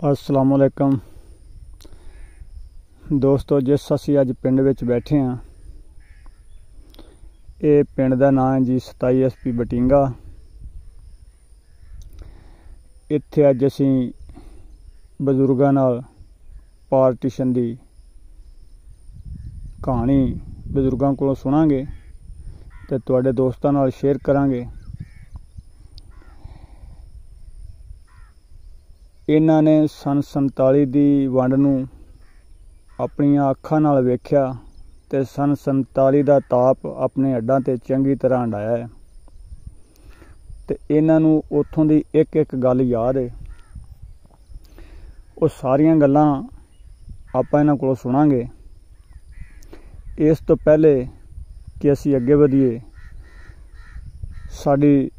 ਅਸਲਾਮ ਵਾਲੇਕਮ ਦੋਸਤੋ, ਜਿਸ ਅਸੀਂ ਅੱਜ ਪਿੰਡ ਵਿੱਚ ਬੈਠੇ ਹਾਂ, ਇਹ ਪਿੰਡ ਦਾ ਨਾਮ ਹੈ ਜੀ 27 ਐਸਪੀ ਬਟਿੰਗਾ। ਇੱਥੇ ਅੱਜ ਅਸੀਂ ਬਜ਼ੁਰਗਾਂ ਨਾਲ ਪਾਰਟੀਸ਼ਨ ਦੀ ਕਹਾਣੀ ਬਜ਼ੁਰਗਾਂ ਕੋਲੋਂ ਸੁਣਾਂਗੇ ਤੇ ਤੁਹਾਡੇ ਦੋਸਤਾਂ ਨਾਲ ਸ਼ੇਅਰ ਕਰਾਂਗੇ। ਇਹਨਾਂ ਨੇ ਸਨ 47 ਦੀ ਵੰਡ ਨੂੰ ਆਪਣੀਆਂ ਅੱਖਾਂ ਨਾਲ ਵੇਖਿਆ ਤੇ ਸਨ 47 ਦਾ ਤਾਪ ਆਪਣੇ ਅੱਡਾਂ ਤੇ ਚੰਗੀ ਤਰ੍ਹਾਂ ਹੰਡਾਇਆ ਹੈ। ਤੇ ਇਹਨਾਂ ਨੂੰ ਉੱਥੋਂ ਦੀ ਇੱਕ ਇੱਕ ਗੱਲ ਯਾਦ ਹੈ। ਉਹ ਸਾਰੀਆਂ ਗੱਲਾਂ ਆਪਾਂ ਇਹਨਾਂ ਕੋਲੋਂ ਸੁਣਾਂਗੇ। ਇਸ ਤੋਂ ਪਹਿਲੇ ਕਿ ਅਸੀਂ ਅੱਗੇ ਵਧੀਏ, ਸਾਡੀ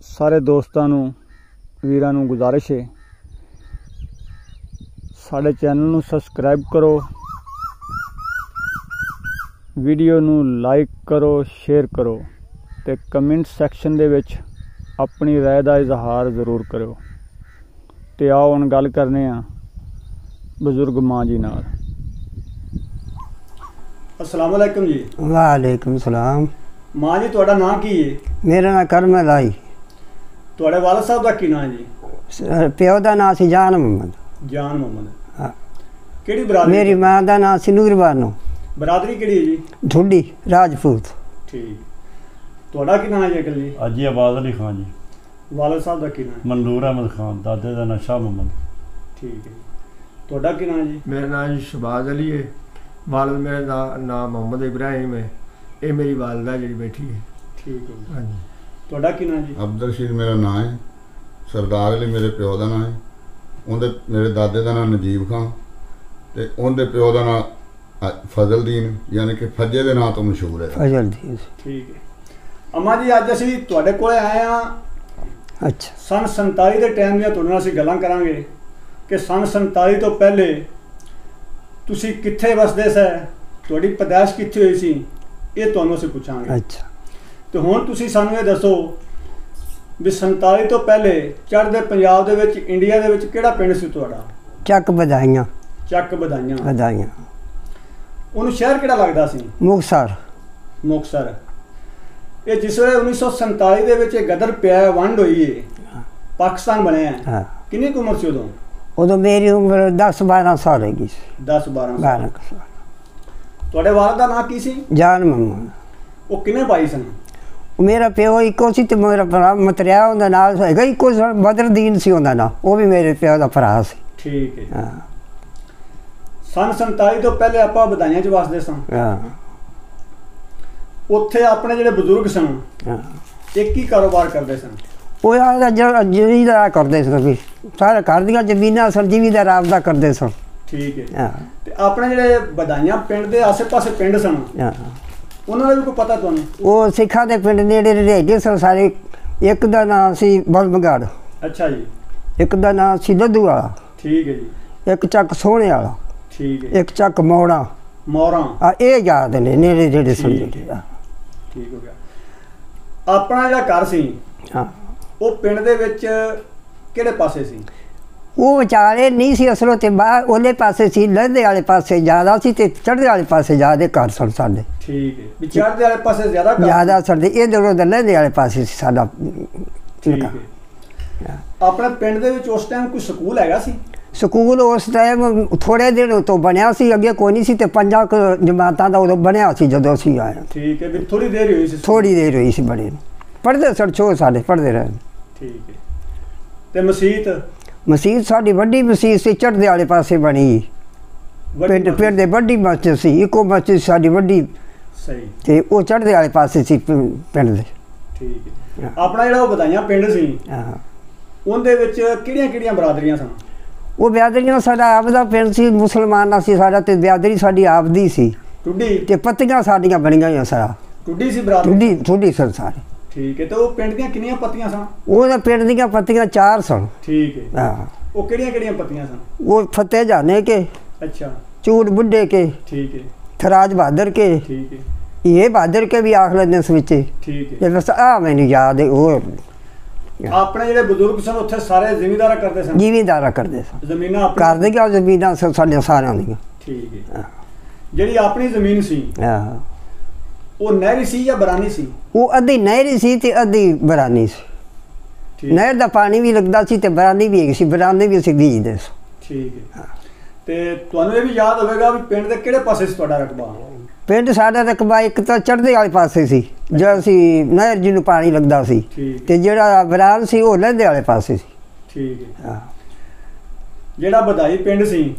ਸਾਰੇ ਦੋਸਤਾਂ ਨੂੰ, ਵੀਰਾਂ ਨੂੰ ਗੁਜ਼ਾਰਿਸ਼ ਹੈ ਸਾਡੇ ਚੈਨਲ ਨੂੰ ਸਬਸਕ੍ਰਾਈਬ ਕਰੋ ਵੀਡੀਓ ਨੂੰ ਲਾਈਕ ਕਰੋ ਸ਼ੇਅਰ ਕਰੋ ਤੇ ਕਮੈਂਟ ਸੈਕਸ਼ਨ ਦੇ ਵਿੱਚ ਆਪਣੀ رائے ਦਾ ਇਜ਼ਹਾਰ ਜ਼ਰੂਰ ਕਰਿਓ ਤੇ ਆਓ ਹੁਣ ਗੱਲ ਕਰਨੇ ਆ ਬਜ਼ੁਰਗ ਮਾਂ ਜੀ ਨਾਲ ਅਸਲਾਮ ਵਾਲੇਕਮ ਜੀ ਵਾਲੇਕਮ ਸਲਾਮ ਮਾਂ ਜੀ ਤੁਹਾਡਾ ਨਾਂ ਕੀ ਹੈ ਮੇਰਾ ਨਾਂ ਕਰਮ ਹੈ ਲਾਈ ਤੁਹਾਡੇ ਵਾਲਦ ਸਾਹਿਬ ਦਾ ਕੀ ਨਾਂ ਹੈ ਜੀ ਸ- ਪਿਓ ਦਾ ਨਾਂ ਸੀ ਜਾਨ ਮੁਹੰਮਦ ਜਾਨ ਮੁਹੰਮਦ ਹਾਂ। ਕਿਹੜੀ ਬਰਾਦਰੀ ਮੇਰੀ ਮਾਂ ਦਾ ਨਾਂ ਸੀ ਨੂਰ ਬਾਨੋ ਬਰਾਦਰੀ ਕਿਹੜੀ ਹੈ ਜੀ? ਢੁੱਡੀ ਰਾਜਪੂਤ। ਠੀਕ। ਤੁਹਾਡਾ ਕੀ ਨਾਂ ਹੈ ਜੀ ਅੰਕਲ ਜੀ ਅਜੀ ਆਬਾਦ ਅਲੀ ਖਾਨ ਜੀ। ਵਾਲਦ ਸਾਹਿਬ ਦਾ ਕੀ ਨਾਂ ਹੈ? ਮਨਜ਼ੂਰ ਅਹਿਮਦ ਖਾਨ ਦਾਦੇ ਦਾ ਨਾਂ ਸ਼ਾਹ ਮੁਹੰਮਦ। ਠੀਕ ਹੈ। ਤੁਹਾਡਾ ਕੀ ਨਾਂ ਹੈ ਜੀ? ਮੇਰਾ ਨਾਮ ਜੀ ਸ਼ਬਾਜ਼ ਅਲੀ ਹੈ। ਵਾਲਦ ਮੇਰੇ ਦਾ ਨਾਮ ਮੁਹੰਮਦ ਇਬਰਾਹਿਮ ਹੈ। ਇਹ ਮੇਰੀ ਵਾਲਦਾ ਜਿਹੜੀ ਬੈਠੀ ਹੈ। ਠੀਕ ਹੈ। ਜੀ। ਹਾਂਜੀ। ਤੁਹਾਡਾ ਕੀ ਨਾਂ ਜੀ? ਅਬਦੁਲ ਮੇਰਾ ਨਾਮ ਹੈ। ਸਰਦਾਰ ਅਲੀ ਮੇਰੇ ਪਿਓ ਦਾ ਨਾਮ ਹੈ। ਉਹਦੇ ਮੇਰੇ ਦਾਦੇ ਦਾ ਨਾਮ ਨਜੀਬ ਖਾਨ ਤੇ ਉਹਦੇ ਪਿਓ ਦਾ ਨਾਮ ਫਜ਼ਲਦੀਨ ਯਾਨੀ ਕਿ ਫੱਜੇ ਦੇ ਨਾਂ ਤੋਂ ਮਸ਼ਹੂਰ ਹੈ। ਫਜ਼ਲ ਦੀ ਠੀਕ ਹੈ। ਅਮਾ ਜੀ ਅੱਜ ਅਸੀਂ ਤੁਹਾਡੇ ਕੋਲੇ ਆਏ ਆ ਅੱਛਾ। ਸਨ 47 ਦੇ ਟਾਈਮ ਦੀਆਂ ਤੁਹਾਡੇ ਨਾਲ ਅਸੀਂ ਗੱਲਾਂ ਕਰਾਂਗੇ ਕਿ ਸਨ 47 ਤੋਂ ਪਹਿਲੇ ਤੁਸੀਂ ਕਿੱਥੇ ਵਸਦੇ ਸੈ? ਤੁਹਾਡੀ ਪੈਦਾਇਸ਼ ਕਿੱਥੇ ਹੋਈ ਸੀ? ਇਹ ਤੁਹਾਨੂੰ ਅਸੀਂ ਪੁੱਛਾਂਗੇ। ਅੱਛਾ। ਤੇ ਹੁਣ ਤੁਸੀਂ ਸਾਨੂੰ ਇਹ ਦੱਸੋ ਵੀ 47 ਤੋਂ ਪਹਿਲੇ ਚੜ੍ਹਦੇ ਪੰਜਾਬ ਦੇ ਵਿੱਚ ਇੰਡੀਆ ਦੇ ਵਿੱਚ ਕਿਹੜਾ ਪਿੰਡ ਸੀ ਤੁਹਾਡਾ? ਚੱਕ ਵਧਾਈਆਂ। ਚੱਕ ਬਧਾਈਆਂ ਵਧਾਈਆਂ। ਉਹਨੂੰ ਸ਼ਹਿਰ ਕਿਹੜਾ ਲੱਗਦਾ ਸੀ? ਮੁਕਸਰ ਮੁਕਤਸਰ। ਇਹ ਜਿਸ ਵੇਲੇ 1947 ਦੇ ਵਿੱਚ ਇਹ ਗਦਰ ਪਿਆ ਵੰਡ ਹੋਈ ਹੈ। ਪਾਕਿਸਤਾਨ ਬਣਿਆ ਹੈ। ਕਿੰਨੀ ਕੁ ਉਮਰ ਸੀ ਉਦੋਂ? ਉਦੋਂ ਮੇਰੀ ਉਮਰ 10 12 ਸਾਲ ਹੈਗੀ ਸੀ। 10 12 ਸਾਲ। 12 ਕੁ ਸਾਲ। ਤੁਹਾਡੇ ਵਾਲਦ ਦਾ ਨਾਂ ਕੀ ਸੀ? ਜਾਨ ਮੁਹੰਮਦ ਉਹ ਕਿੰਨੇ ਭਾਈ ਸਨ? ਮੇਰਾ ਪਿਓ ਇੱਕੋ ਸੀ ਤੇ ਮੇਰਾ ਭਰਾ ਮਤਰਿਆ ਉਹਦਾ ਨਾਲ ਹੈਗਾ ਇੱਕੋ ਬਦਰਦੀਨ ਸੀ ਉਹਦਾ ਨਾਂ। ਉਹ ਵੀ ਮੇਰੇ ਪਿਓ ਦਾ ਭਰਾ ਸੀ। ਠੀਕ ਹੈ। ਹਾਂ। ਸਨ 47 ਤੋਂ ਪਹਿਲੇ ਆਪਾਂ ਬਧਾਈਆਂ 'ਚ ਵਸਦੇ ਸਾਂ। ਹਾਂ। ਉੱਥੇ ਆਪਣੇ ਜਿਹੜੇ ਬਜ਼ੁਰਗ ਸਨ ਹਾਂ। ਇਹ ਕੀ ਕਾਰੋਬਾਰ ਕਰਦੇ ਸਨ। ਉਹ ਯਾਰ ਜਮੀਦਾਰ ਕਰਦੇ ਸਨ ਵੀ। ਸਾਰੇ ਘਰ ਦੀਆਂ ਜ਼ਮੀਨਾਂ ਸਨ ਜ਼ਿਮੀਦਾਰ ਆਪਦਾ ਕਰਦੇ ਸਨ। ਠੀਕ ਹੈ। ਹਾਂ। ਤੇ ਆਪਣੇ ਜਿਹੜੇ ਬਧਾਈਆਂ ਪਿੰਡ ਦੇ ਆਸੇ-ਪਾਸੇ ਪਿੰਡ ਸਨ ਹਾਂ। ਉਹਨਾਂ ਦਾ ਵੀ ਕੋਈ ਪਤਾ ਤੁਹਾਨੂੰ? ਉਹ ਸਿੱਖਾਂ ਦੇ ਪਿੰਡ ਨੇੜੇ ਰਹਿੰਦੇ ਸਨ ਸਾਰੇ। ਇੱਕ ਦਾ ਨਾਮ ਸੀ ਬਲਮਗੜ ਅੱਛਾ ਜੀ। ਇੱਕ ਦਾ ਨਾਮ ਸੀ ਲੱਦੂ ਵਾਲਾ। ਠੀਕ ਹੈ ਜੀ। ਇੱਕ ਚੱਕ ਸੋਹਣੇ ਵਾਲਾ। ਠੀਕ ਹੈ। ਇੱਕ ਚੱਕ ਮੌੜਾ। ਮੌਰਾਂ। ਆ ਇਹ ਯਾਦ ਨੇ ਨੇੜੇ ਜਿਹੜੇ ਜਿਹੜੇ, ਹਾਂ। ਠੀਕ ਹੋ ਗਿਆ। ਆਪਣਾ ਜਿਹੜਾ ਘਰ ਸੀ ਹਾਂ। ਉਹ ਪਿੰਡ ਦੇ ਵਿੱਚ ਕਿਹੜੇ ਪਾਸੇ ਸੀ? ਉਹ ਵਿਚਾਰੇ ਨਹੀਂ ਸੀ ਅਸਲੋਂ ਤੇ ਬਾਹਰ ਉਹਲੇ ਪਾਸੇ ਸੀ ਲਹਿੰਦੇ ਵਾਲੇ ਪਾਸੇ ਜ਼ਿਆਦਾ ਸੀ ਤੇ ਚੜ੍ਹਦੇ ਵਾਲੇ ਪਾਸੇ ਜ਼ਿਆਦਾ ਘਰ ਸਨ ਸਾਡੇ। ਠੀਕ ਹੈ। ਵੀ ਚੜ੍ਹਦੇ ਵਾਲੇ ਪਾਸੇ ਜ਼ਿਆਦਾ ਘਰ ਜ਼ਿਆਦਾ ਇਧਰ ਲਹਿੰਦੇ ਵਾਲੇ ਪਾਸੇ ਸੀ ਸਾਡਾ ਠੀਕ ਹੈ। ਆਪਣੇ ਪਿੰਡ ਦੇ ਵਿੱਚ ਉਸ ਟਾਈਮ ਕੋਈ ਸਕੂਲ ਹੈਗਾ ਸੀ? ਸਕੂਲ ਉਸ ਟਾਈਮ ਥੋੜੇ ਦਿਨ ਤੋਂ ਬਣਿਆ ਸੀ ਅੱਗੇ ਕੋਈ ਨਹੀਂ ਸੀ ਤੇ ਪੰਜਾਂ ਜਮਾਤਾਂ ਦਾ ਉਦੋਂ ਬਣਿਆ ਸੀ ਜਦੋਂ ਅਸੀਂ ਆਏ ਠੀਕ ਹੈ ਵੀ ਥੋੜੀ ਦੇਰ ਹੋਈ ਸੀ। ਥੋੜੀ ਦੇਰ ਹੋਈ ਸੀ ਬਣੇ ਨੂੰ ਪੜ੍ਹਦੇ ਸਨ ਛੋ ਸਾਡੇ ਪੜ੍ਹਦੇ ਰਹੇ। ਠੀਕ ਹੈ। ਤੇ ਮਸਜਿਦ ਮਸਜਿਦ ਸਾਡੀ ਵੱਡੀ ਮਸਜਿਦ ਸੀ ਚੜ੍ਹਦੇ ਵਾਲੇ ਪਾਸੇ ਬਣੀ। ਪਿੰਡ। ਪਿੰਡ ਦੇ ਵੱਡੀ ਮਸਜਿਦ ਸੀ ਇੱਕੋ ਮਸਜਿਦ ਸਾਡੀ ਵੱਡੀ। ਸਹੀ। ਤੇ ਉਹ ਚੜ੍ਹਦੇ ਵਾਲੇ ਪਾਸੇ ਸੀ ਪਿੰਡ ਦੇ। ਠੀਕ ਹੈ। ਹਾਂ। ਆਪਣਾ ਜਿਹੜਾ ਉਹ ਬਧਾਈਆਂ ਪਿੰਡ ਸੀ ਹਾਂ। ਉਹਦੇ ਵਿੱਚ ਕਿਹੜੀਆਂ ਕਿਹੜੀਆਂ ਬਰਾਦਰੀਆਂ ਸਨ? ਉਹ ਬਿਆਦਰੀਆਂ ਸਾਡਾ ਆਪਦਾ ਪਿੰਡ ਸੀ ਮੁਸਲਮਾਨਾਂ ਸੀ ਸਾਡਾ ਤੇ ਬਿਆਦਰੀ ਸਾਡੀ ਆਪਦੀ ਸੀ। ਟੁੱਡੀ। ਤੇ ਪੱਤੀਆਂ ਸਾਡੀਆਂ ਬਣੀਆਂ ਹੋਈਆਂ ਸਾਰਾ। ਟੁੱਡੀ ਸੀ ਬਰਾਦਰੀ? ਥੋੜੀ ਥੋੜੀ ਸਨ ਸਾਰੇ। ਠੀਕ ਹੈ ਤੇ ਉਹ ਪਿੰਡ ਦੀਆਂ ਕਿੰਨੀਆਂ ਪੱਤੀਆਂ ਸਨ? ਉਹਦੇ ਪਿੰਡ ਦੀਆਂ ਪੱਤੀਆਂ ਚਾਰ ਸਨ। ਠੀਕ ਹੈ। ਹਾਂ। ਉਹ ਕਿਹੜੀਆਂ ਕਿਹੜੀਆਂ ਪੱਤੀਆਂ ਸਨ? ਉਹ ਫਤਿਹ ਜਾਣੇ ਕੇ ਅੱਛਾ। ਚੂੜ ਬੁੱਢੇ ਕੇ ਠੀਕ ਹੈ। ਥਰਾਜ ਬਹਾਦਰ ਕੇ ਠੀਕ ਹੈ। ਇਹ ਬਹਾਦਰ ਕੇ ਵੀ ਆਖ ਲੈਂਦੇ ਉਸ ਵਿੱਚ। ਠੀਕ ਹੈ। ਇਹ ਬਸ ਆ ਮੈਨੂੰ ਯਾਦ ਹੈ ਉਹ ਆਪਣੇ ਜਿਹੜੇ ਬਜ਼ੁਰਗ ਸਨ ਉੱਥੇ ਸਾਰੇ ਜ਼ਿਮੀਂਦਾਰਾ ਕਰਦੇ ਸਨ? ਜ਼ਿਮੀਂਦਾਰਾ ਕਰਦੇ ਸਨ। ਜ਼ਮੀਨਾਂ ਆਪਣੀ ਕਰਦੇ ਕਿ ਜ਼ਮੀਨਾਂ ਸ- ਸਾਡੇ ਸਾਰਿਆਂ ਦੀਆਂ। ਠੀਕ ਹੈ। ਜਿਹੜੀ ਆਪਣੀ ਜ਼ਮੀਨ ਸੀ ਆਹ। ਉਹ ਨਹਿਰੀ ਸੀ ਜਾਂ ਬਰਾਨੀ ਸੀ? ਉਹ ਅੱਧੀ ਨਹਿਰੀ ਸੀ ਤੇ ਅੱਧੀ ਬਰਾਨੀ ਸੀ। ਠੀਕ। ਨਹਿਰ ਦਾ ਪਾਣੀ ਵੀ ਲੱਗਦਾ ਸੀ ਤੇ ਬਰਾਨੀ ਵੀ ਹੈਗੀ ਸੀ। ਬਰਾਨੀ ਵੀ ਅਸੀਂ ਬੀਜਦੇ ਸੀ। ਠੀਕ ਹੈ। ਤੇ ਤੁਹਾਨੂੰ ਇਹ ਵੀ ਯਾਦ ਹੋਵੇਗਾ ਵੀ ਪਿੰਡ ਦੇ ਕਿਹੜੇ ਪਾਸੇ ਸੀ ਤੁਹਾਡਾ ਰਕਬਾ? ਪਿੰਡ ਸਾਡਾ ਰਕਬਾ ਇੱਕ ਤਾਂ ਚੜ੍ਹਦੇ ਵਾਲੇ ਪਾਸੇ ਸੀ ਜਿਹੜਾ ਸੀ ਨਹਿਰ ਜੀ ਨੂੰ ਪਾਣੀ ਲੱਗਦਾ ਸੀ। ਤੇ ਜਿਹੜਾ ਬਰਾਨ ਸੀ ਉਹ ਲਹਿੰਦੇ ਵਾਲੇ ਪਾਸੇ ਸੀ। ਠੀਕ ਹੈ। ਜਿਹੜਾ ਵਧਾਈ ਪਿੰਡ ਸੀ।